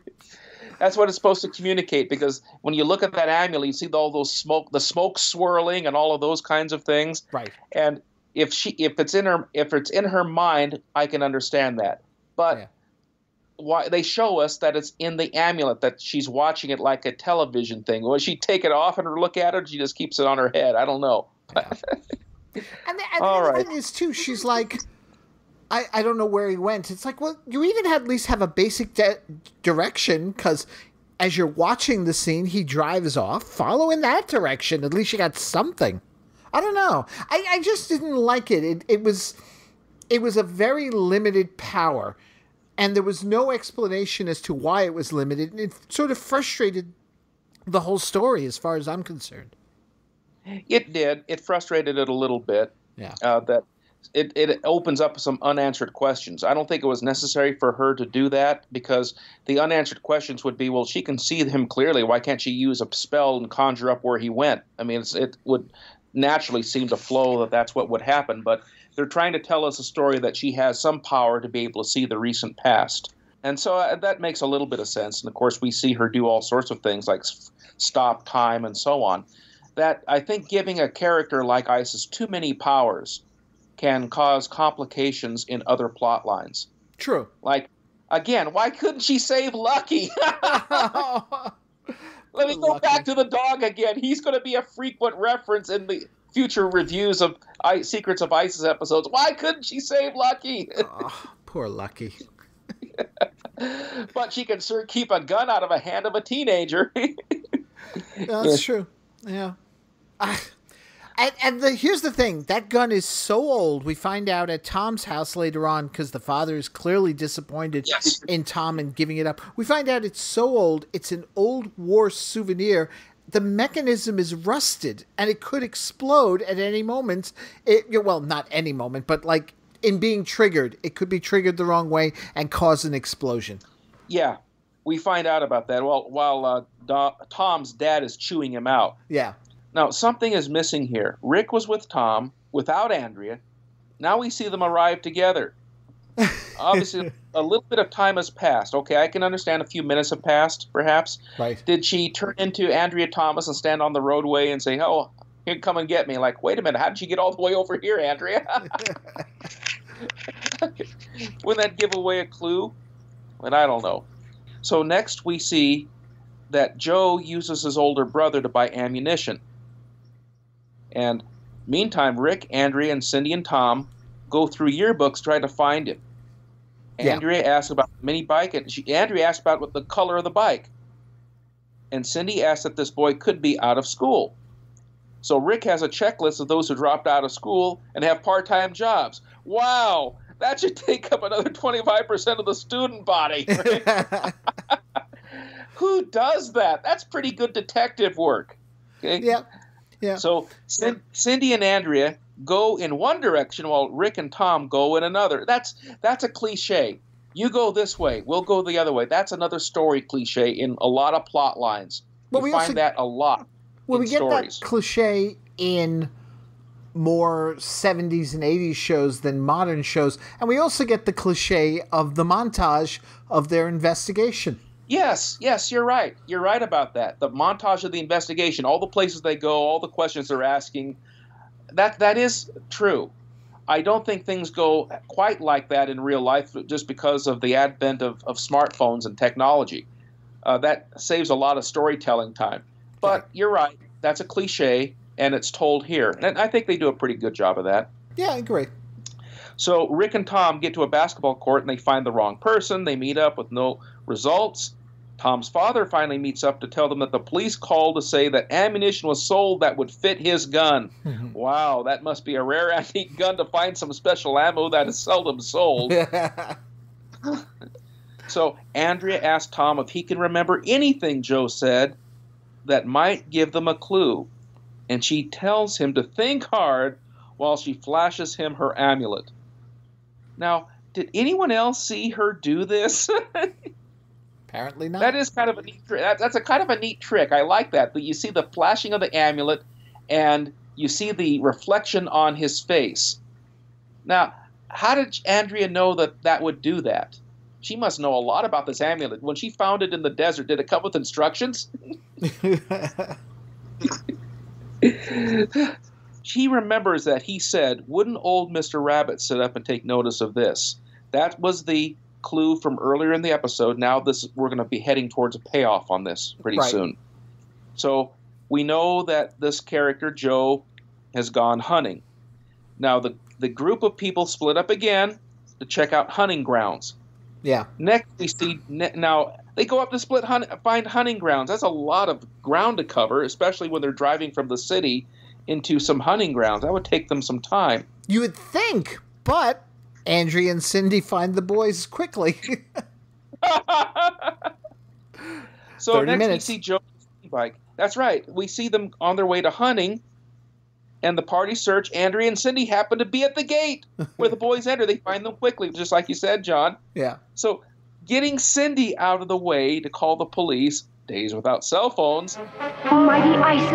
That's what it's supposed to communicate because when you look at that amulet, you see all those smoke, the smoke swirling, and all of those kinds of things. right And if she, if it's in her, if it's in her mind, I can understand that. But Yeah. why they show us that it's in the amulet that she's watching it like a television thing. Will she take it off and look at it? Or she just keeps it on her head. I don't know. And the, and the right. thing is too, she's like, I, I don't know where he went. It's like, well, you even at least have a basic de- direction because as you're watching the scene, he drives off. Follow in that direction. At least you got something. I don't know. I, I just didn't like it. It it was it was a very limited power, and there was no explanation as to why it was limited, and it sort of frustrated the whole story as far as I'm concerned. It did. It frustrated it a little bit. Yeah. Uh, that it, it opens up some unanswered questions. I don't think it was necessary for her to do that because the unanswered questions would be, well, she can see him clearly. Why can't she use a spell and conjure up where he went? I mean, it would naturally seem to flow that that's what would happen. But they're trying to tell us a story that she has some power to be able to see the recent past. And so uh, that makes a little bit of sense. And of course, we see her do all sorts of things like stop time and so on that I think giving a character like Isis too many powers can cause complications in other plot lines. True. Like, again, why couldn't she save Lucky? Let me go Lucky. back to the dog again. He's going to be a frequent reference in the future reviews of I- Secrets of Isis episodes. Why couldn't she save Lucky? oh, poor Lucky. but she can sure keep a gun out of a hand of a teenager. Yeah, that's true. Yeah. Ah, and and the, here's the thing that gun is so old. We find out at Tom's house later on because the father is clearly disappointed Yes. in Tom and giving it up. We find out it's so old, it's an old war souvenir. The mechanism is rusted and it could explode at any moment. It, well, not any moment, but like in being triggered, it could be triggered the wrong way and cause an explosion. yeah, we find out about that while, while uh, Tom's dad is chewing him out. Yeah. Now, something is missing here. Rick was with Tom without Andrea. Now we see them arrive together. Obviously, a little bit of time has passed. Okay, I can understand a few minutes have passed, perhaps. Right. Did she turn into Andrea Thomas and stand on the roadway and say, "Oh, here, come and get me"? Like, wait a minute, how did she get all the way over here, Andrea? Wouldn't that give away a clue? But I don't know. So next we see that Joe uses his older brother to buy ammunition. And meantime, Rick, Andrea, and Cindy and Tom go through yearbooks trying to find him. Yeah. Andrea asks about the mini bike, and she, Andrea asks about what the color of the bike. And Cindy asks that this boy could be out of school. So Rick has a checklist of those who dropped out of school and have part-time jobs. Wow, that should take up another 25% of the student body. Who does that? That's pretty good detective work. Okay. yeah. Yeah. So Cin- Cindy and Andrea go in one direction while Rick and Tom go in another. That's that's a cliche. You go this way, we'll go the other way. That's another story cliche in a lot of plot lines. Well, we find also- that a lot. Well, we get stories. that cliche in more 70s and 80s shows than modern shows. And we also get the cliche of the montage of their investigation. Yes, yes, you're right. You're right about that. The montage of the investigation, all the places they go, all the questions they're asking, that that is true. I don't think things go quite like that in real life just because of the advent of, of smartphones and technology. Uh, that saves a lot of storytelling time. But you're right. That's a cliche, and it's told here. And I think they do a pretty good job of that. Yeah, I agree. So Rick and Tom get to a basketball court and they find the wrong person. They meet up with no results. Tom's father finally meets up to tell them that the police called to say that ammunition was sold that would fit his gun. wow, that must be a rare antique gun to find some special ammo that is seldom sold. so Andrea asked Tom if he can remember anything Joe said that might give them a clue. And she tells him to think hard while she flashes him her amulet. Now, did anyone else see her do this? Apparently not. That is kind of a neat trick. That, that's a kind of a neat trick. I like that. But you see the flashing of the amulet, and you see the reflection on his face. Now, how did Andrea know that that would do that? She must know a lot about this amulet. When she found it in the desert, did it come with instructions? she remembers that he said, Wouldn't old Mr. Rabbit sit up and take notice of this? That was the clue from earlier in the episode. Now this we're going to be heading towards a payoff on this pretty Right. soon. So we know that this character Joe has gone hunting. Now the the group of people split up again to check out hunting grounds. yeah. Next we see ne- now they go up to split hunt, find hunting grounds. That's a lot of ground to cover, especially when they're driving from the city into some hunting grounds. That would take them some time. You would think, but Andrea and Cindy find the boys quickly. So 30 next minutes. we see Joe bike. That's right. We see them on their way to hunting, and the party search. Andrea and Cindy happen to be at the gate where the boys enter. They find them quickly, just like you said, John. yeah. So getting Cindy out of the way to call the police. Days without cell phones. Almighty Isis.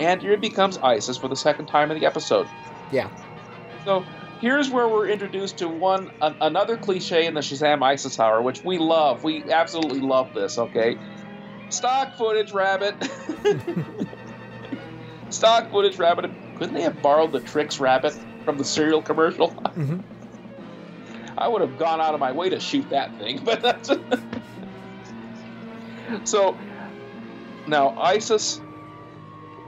Andrea becomes ISIS for the second time in the episode. Yeah. So here's where we're introduced to one an, another cliche in the Shazam ISIS hour, which we love. We absolutely love this. Okay, stock footage, rabbit. stock footage, rabbit. Couldn't they have borrowed the Trix rabbit from the cereal commercial? Mhm. I would have gone out of my way to shoot that thing, but that's so. Now ISIS,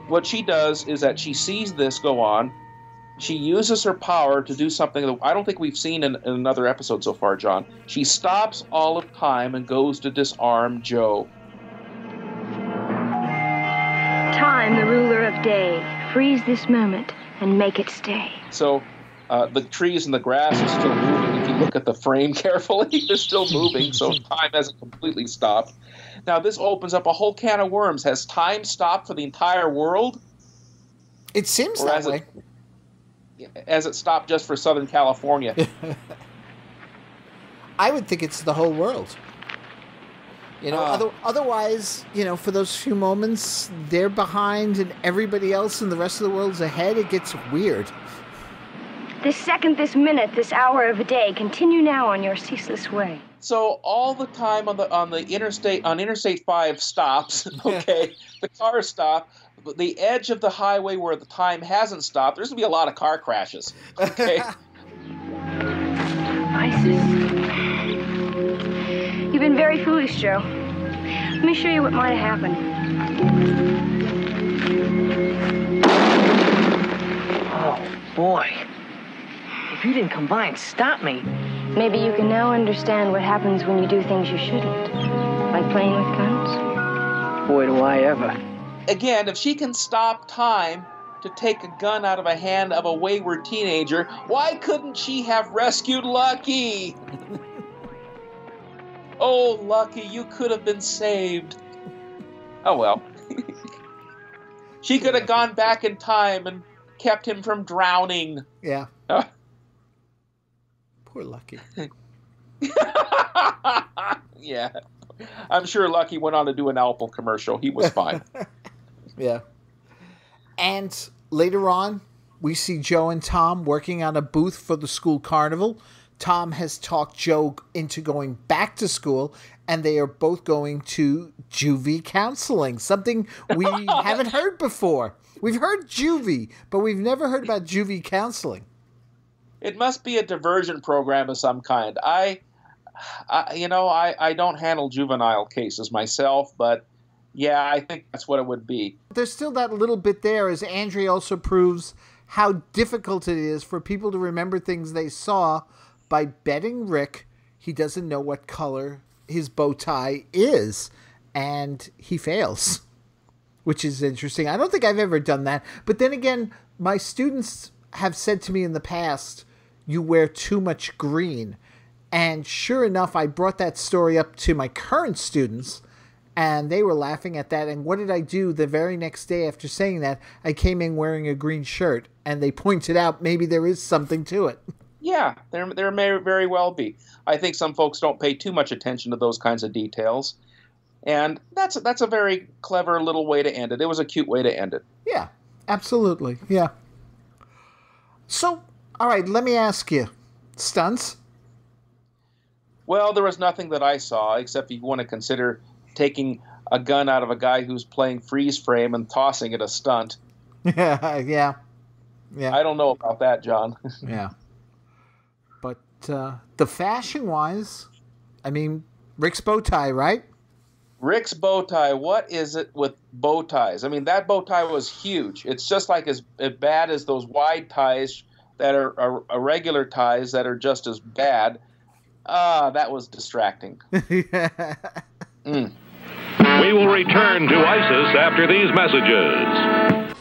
what she does is that she sees this go on, she uses her power to do something that I don't think we've seen in, in another episode so far, John. She stops all of time and goes to disarm Joe. Time, the ruler of day, freeze this moment and make it stay. So uh, the trees and the grass are still. If you look at the frame carefully, they're still moving, so time hasn't completely stopped. Now, this opens up a whole can of worms. Has time stopped for the entire world? It seems Or that way. it, has it stopped just for Southern California? I would think it's the whole world. You know, Ah. other, otherwise, you know, for those few moments, they're behind and everybody else in the rest of the world's ahead. It gets weird. This second, this minute, this hour of a day, continue now on your ceaseless way. So all the time on the on the interstate on Interstate Five stops. Okay, the cars stop. But the edge of the highway where the time hasn't stopped, there's gonna be a lot of car crashes. Okay, Isis. You've been very foolish, Joe. Let me show you what might have happened. Oh, boy. If you didn't come by and stop me. Maybe you can now understand what happens when you do things you shouldn't, like playing with guns. Boy, do I ever. again, if she can stop time to take a gun out of a hand of a wayward teenager, why couldn't she have rescued Lucky? oh, Lucky, you could have been saved. Oh well. she could have gone back in time and kept him from drowning. Yeah. Uh. Poor Lucky. yeah. I'm sure Lucky went on to do an Apple commercial. He was fine. Yeah. And later on, we see Joe and Tom working on a booth for the school carnival. Tom has talked Joe into going back to school, and they are both going to juvie counseling, something we haven't heard before. We've heard juvie, but we've never heard about juvie counseling. It must be a diversion program of some kind. I, I you know, I, I don't handle juvenile cases myself, but yeah, I think that's what it would be. There's still that little bit there, as Andrea also proves how difficult it is for people to remember things they saw by betting Rick he doesn't know what color his bow tie is, and he fails, which is interesting. I don't think I've ever done that. But then again, my students have said to me in the past, you wear too much green. And sure enough, I brought that story up to my current students, and they were laughing at that. And what did I do the very next day after saying that? I came in wearing a green shirt, and they pointed out maybe there is something to it. Yeah, there there may very well be. I think some folks don't pay too much attention to those kinds of details, and that's that's a very clever little way to end it. It was a cute way to end it. Yeah, absolutely. Yeah. So, all right, let me ask you, stunts. Well, there was nothing that I saw except if you want to consider taking a gun out of a guy who's playing freeze frame and tossing it a stunt. Yeah, yeah, yeah. I don't know about that, John. yeah. But uh, the fashion wise, I mean, Rick's bow tie, right? Rick's bow tie. What is it with bow ties? I mean, that bow tie was huge. It's just like as, as bad as those wide ties that are, are, are regular ties that are just as bad. Ah, that was distracting. mm. We will return to ISIS after these messages.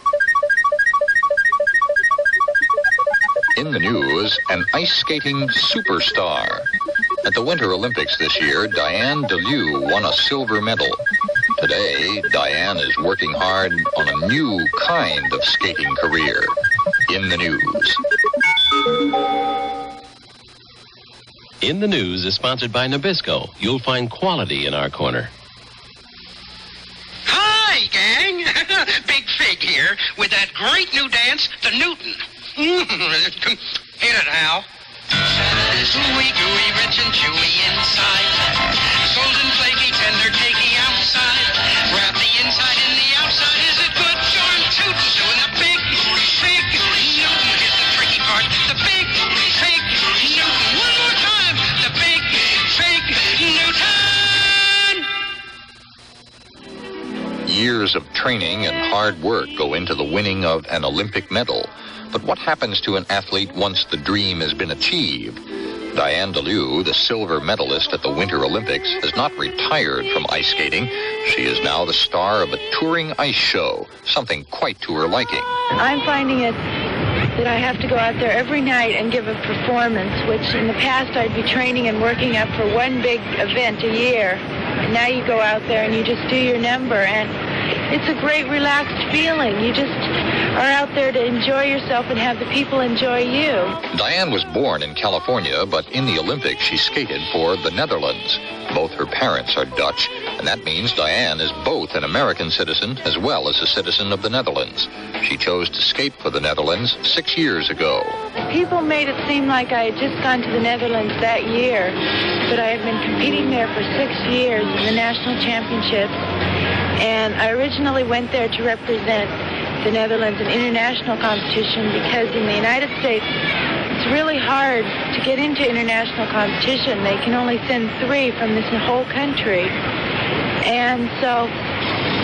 In the news, an ice skating superstar. At the Winter Olympics this year, Diane de Leeuw won a silver medal. Today, Diane is working hard on a new kind of skating career. In the news. In the News is sponsored by Nabisco. You'll find quality in our corner. Hi, gang! Big Fig here with that great new dance, the Newton. Hit it, Hal. Ooey gooey, rich and chewy inside. Flaky, tender, cakey outside. Wrap the inside in the outside. Is it good? Darn doing the big, big Newton the tricky part. The big, Newton. One more time. The big Newton. Years of training and hard work go into the winning of an Olympic medal. But what happens to an athlete once the dream has been achieved? Diane de Leeuw, the silver medalist at the Winter Olympics, has not retired from ice skating. She is now the star of a touring ice show, something quite to her liking. I'm finding it that I have to go out there every night and give a performance, which in the past I'd be training and working up for one big event a year. And now you go out there and you just do your number and it's a great relaxed feeling. You just are out there to enjoy yourself and have the people enjoy you. Diane was born in California, but in the Olympics she skated for the Netherlands. Both her parents are Dutch, and that means Diane is both an American citizen as well as a citizen of the Netherlands. She chose to skate for the Netherlands six years ago. People made it seem like I had just gone to the Netherlands that year, but I had been competing there for six years in the national championships. And I originally went there to represent the Netherlands in international competition because in the United States, it's really hard to get into international competition. They can only send three from this whole country. And so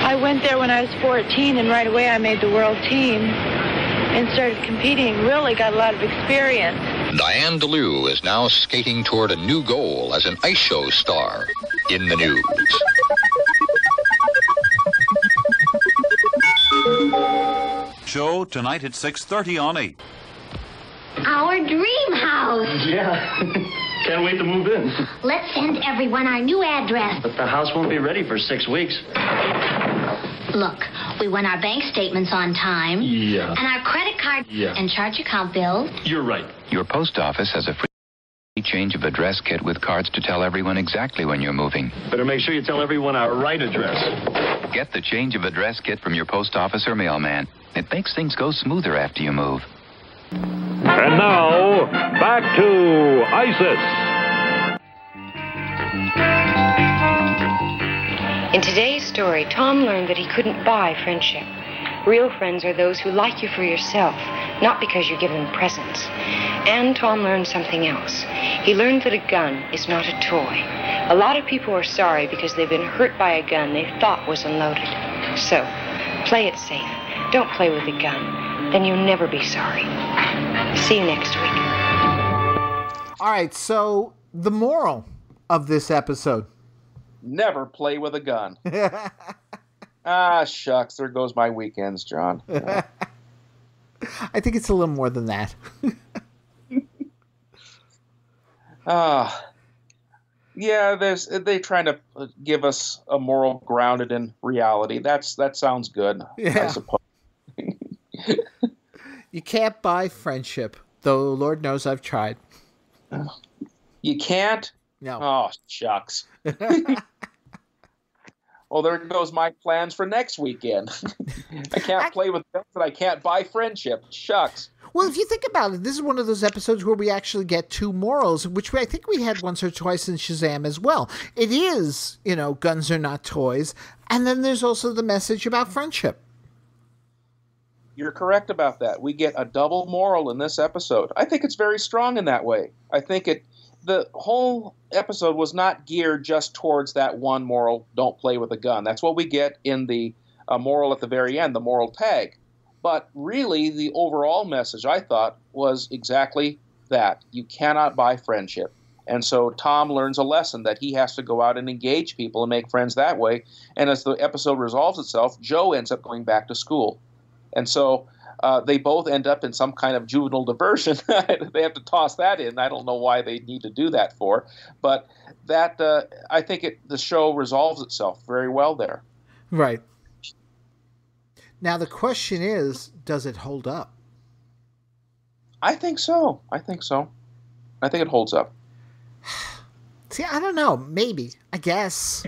I went there when I was 14, and right away I made the world team and started competing. Really got a lot of experience. Diane de Leeuw is now skating toward a new goal as an ice show star in the news. Show tonight at 6.30 on 8. Our dream house. Yeah. Can't wait to move in. Let's send everyone our new address. But the house won't be ready for six weeks. Look, we want our bank statements on time. Yeah. And our credit card Yeah. and charge account bills. You're right. Your post office has a free change of address kit with cards to tell everyone exactly when you're moving. Better make sure you tell everyone our right address. Get the change of address kit from your post office or mailman. It makes things go smoother after you move. And now, back to ISIS. In today's story, Tom learned that he couldn't buy friendship. Real friends are those who like you for yourself, not because you give them presents. And Tom learned something else. He learned that a gun is not a toy. A lot of people are sorry because they've been hurt by a gun they thought was unloaded. So, play it safe. Don't play with a gun. Then you'll never be sorry. See you next week. All right, so the moral of this episode. Never play with a gun. ah, shucks. There goes my weekends, John. I think it's a little more than that. Ah. yeah, there's they trying to uh, give us a moral grounded in reality. That's that sounds good. Yeah. I suppose. You can't buy friendship, though Lord knows I've tried. You can't? No. Oh, shucks. Well, there goes my plans for next weekend. I can't play with guns and I can't buy friendship. Shucks. Well, if you think about it, this is one of those episodes where we actually get two morals, which I think we had once or twice in Shazam as well. It is, you know, guns are not toys. And then there's also the message about friendship. You're correct about that. We get a double moral in this episode. I think it's very strong in that way. I think it the whole episode was not geared just towards that one moral don't play with a gun. That's what we get in the uh, moral at the very end, the moral tag. But really the overall message I thought was exactly that. You cannot buy friendship. And so Tom learns a lesson that he has to go out and engage people and make friends that way. And as the episode resolves itself, Joe ends up going back to school. And so uh, they both end up in some kind of juvenile diversion. they have to toss that in. I don't know why they need to do that for, but that uh, I think it, the show resolves itself very well there. Right. Now, the question is does it hold up? I think so. I think so. I think it holds up. See, I don't know. Maybe. I guess.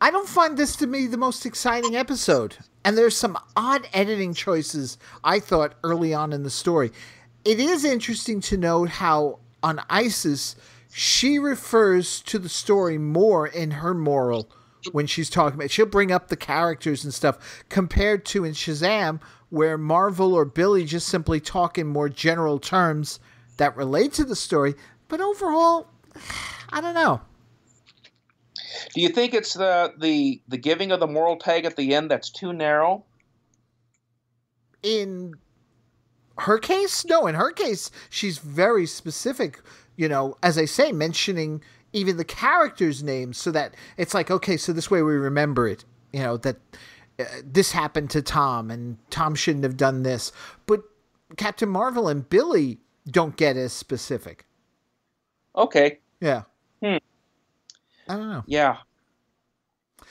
I don't find this to be the most exciting episode. And there's some odd editing choices, I thought, early on in the story. It is interesting to note how on Isis, she refers to the story more in her moral when she's talking about she'll bring up the characters and stuff compared to in Shazam where Marvel or Billy just simply talk in more general terms that relate to the story but overall I don't know Do you think it's the the the giving of the moral tag at the end that's too narrow? in her case no in her case she's very specific you know as i say mentioning even the characters names so that it's like okay so this way we remember it you know that uh, this happened to tom and tom shouldn't have done this but captain marvel and billy don't get as specific Okay. yeah Hmm. I don't know Yeah.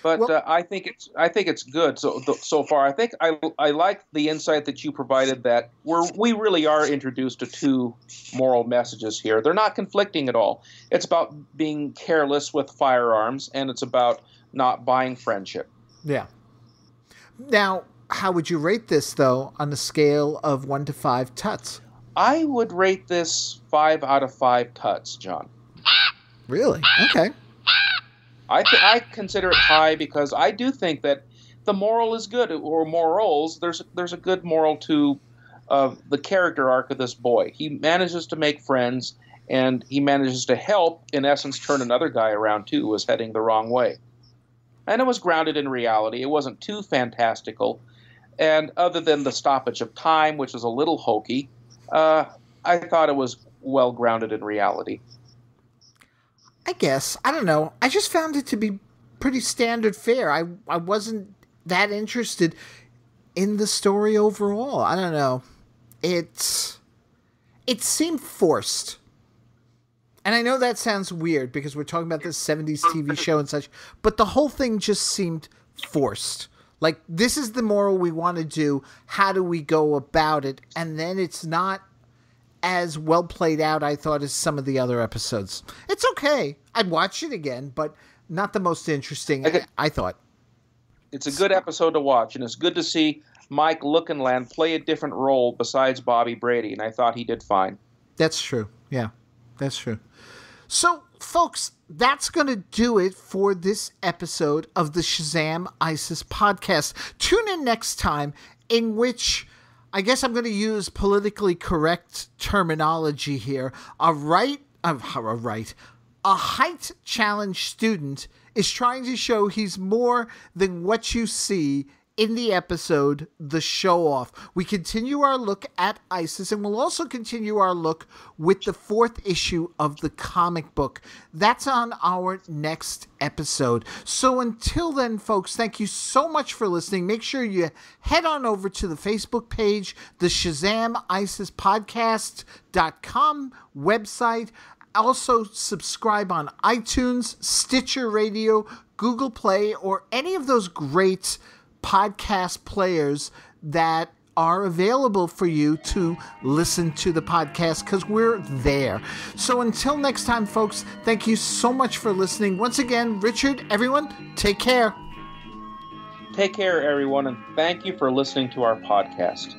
But uh, I think it's I think it's good so so far. I think I I like the insight that you provided that we're we really are introduced to two moral messages here. They're not conflicting at all. It's about being careless with firearms and it's about not buying friendship. yeah now how would you rate this though on the scale of one to five tuts I would rate this five out of five tuts, John. really okay I th- I consider it high because I do think that the moral is good or morals. There's there's a good moral to uh, the character arc of this boy. He manages to make friends and he manages to help, in essence, turn another guy around too who was heading the wrong way. And it was grounded in reality. It wasn't too fantastical. And other than the stoppage of time, which was a little hokey, uh, I thought it was well grounded in reality. I guess. I don't know. I just found it to be pretty standard fare. I I wasn't that interested in the story overall. I don't know. It's it seemed forced. And I know that sounds weird because we're talking about this 70s TV show and such, but the whole thing just seemed forced. Like this is the moral we want to do. How do we go about it? And then it's not as well played out, I thought, as some of the other episodes. It's okay. I'd watch it again, but not the most interesting, I, I thought. It's a good episode to watch, and it's good to see Mike Lookinland play a different role besides Bobby Brady, and I thought he did fine. That's true. Yeah, that's true. So, folks, that's going to do it for this episode of the Shazam ISIS podcast. Tune in next time, in which I guess I'm going to use politically correct terminology here. A right, a right, a height challenge student is trying to show he's more than what you see in the episode The Show Off. We continue our look at ISIS and we'll also continue our look with the fourth issue of the comic book. That's on our next episode. So until then, folks, thank you so much for listening. Make sure you head on over to the Facebook page, the Shazam ISIS podcast.com website. Also, subscribe on iTunes, Stitcher Radio, Google Play, or any of those great podcast players that are available for you to listen to the podcast because we're there. So until next time, folks, thank you so much for listening. Once again, Richard, everyone, take care. Take care, everyone, and thank you for listening to our podcast.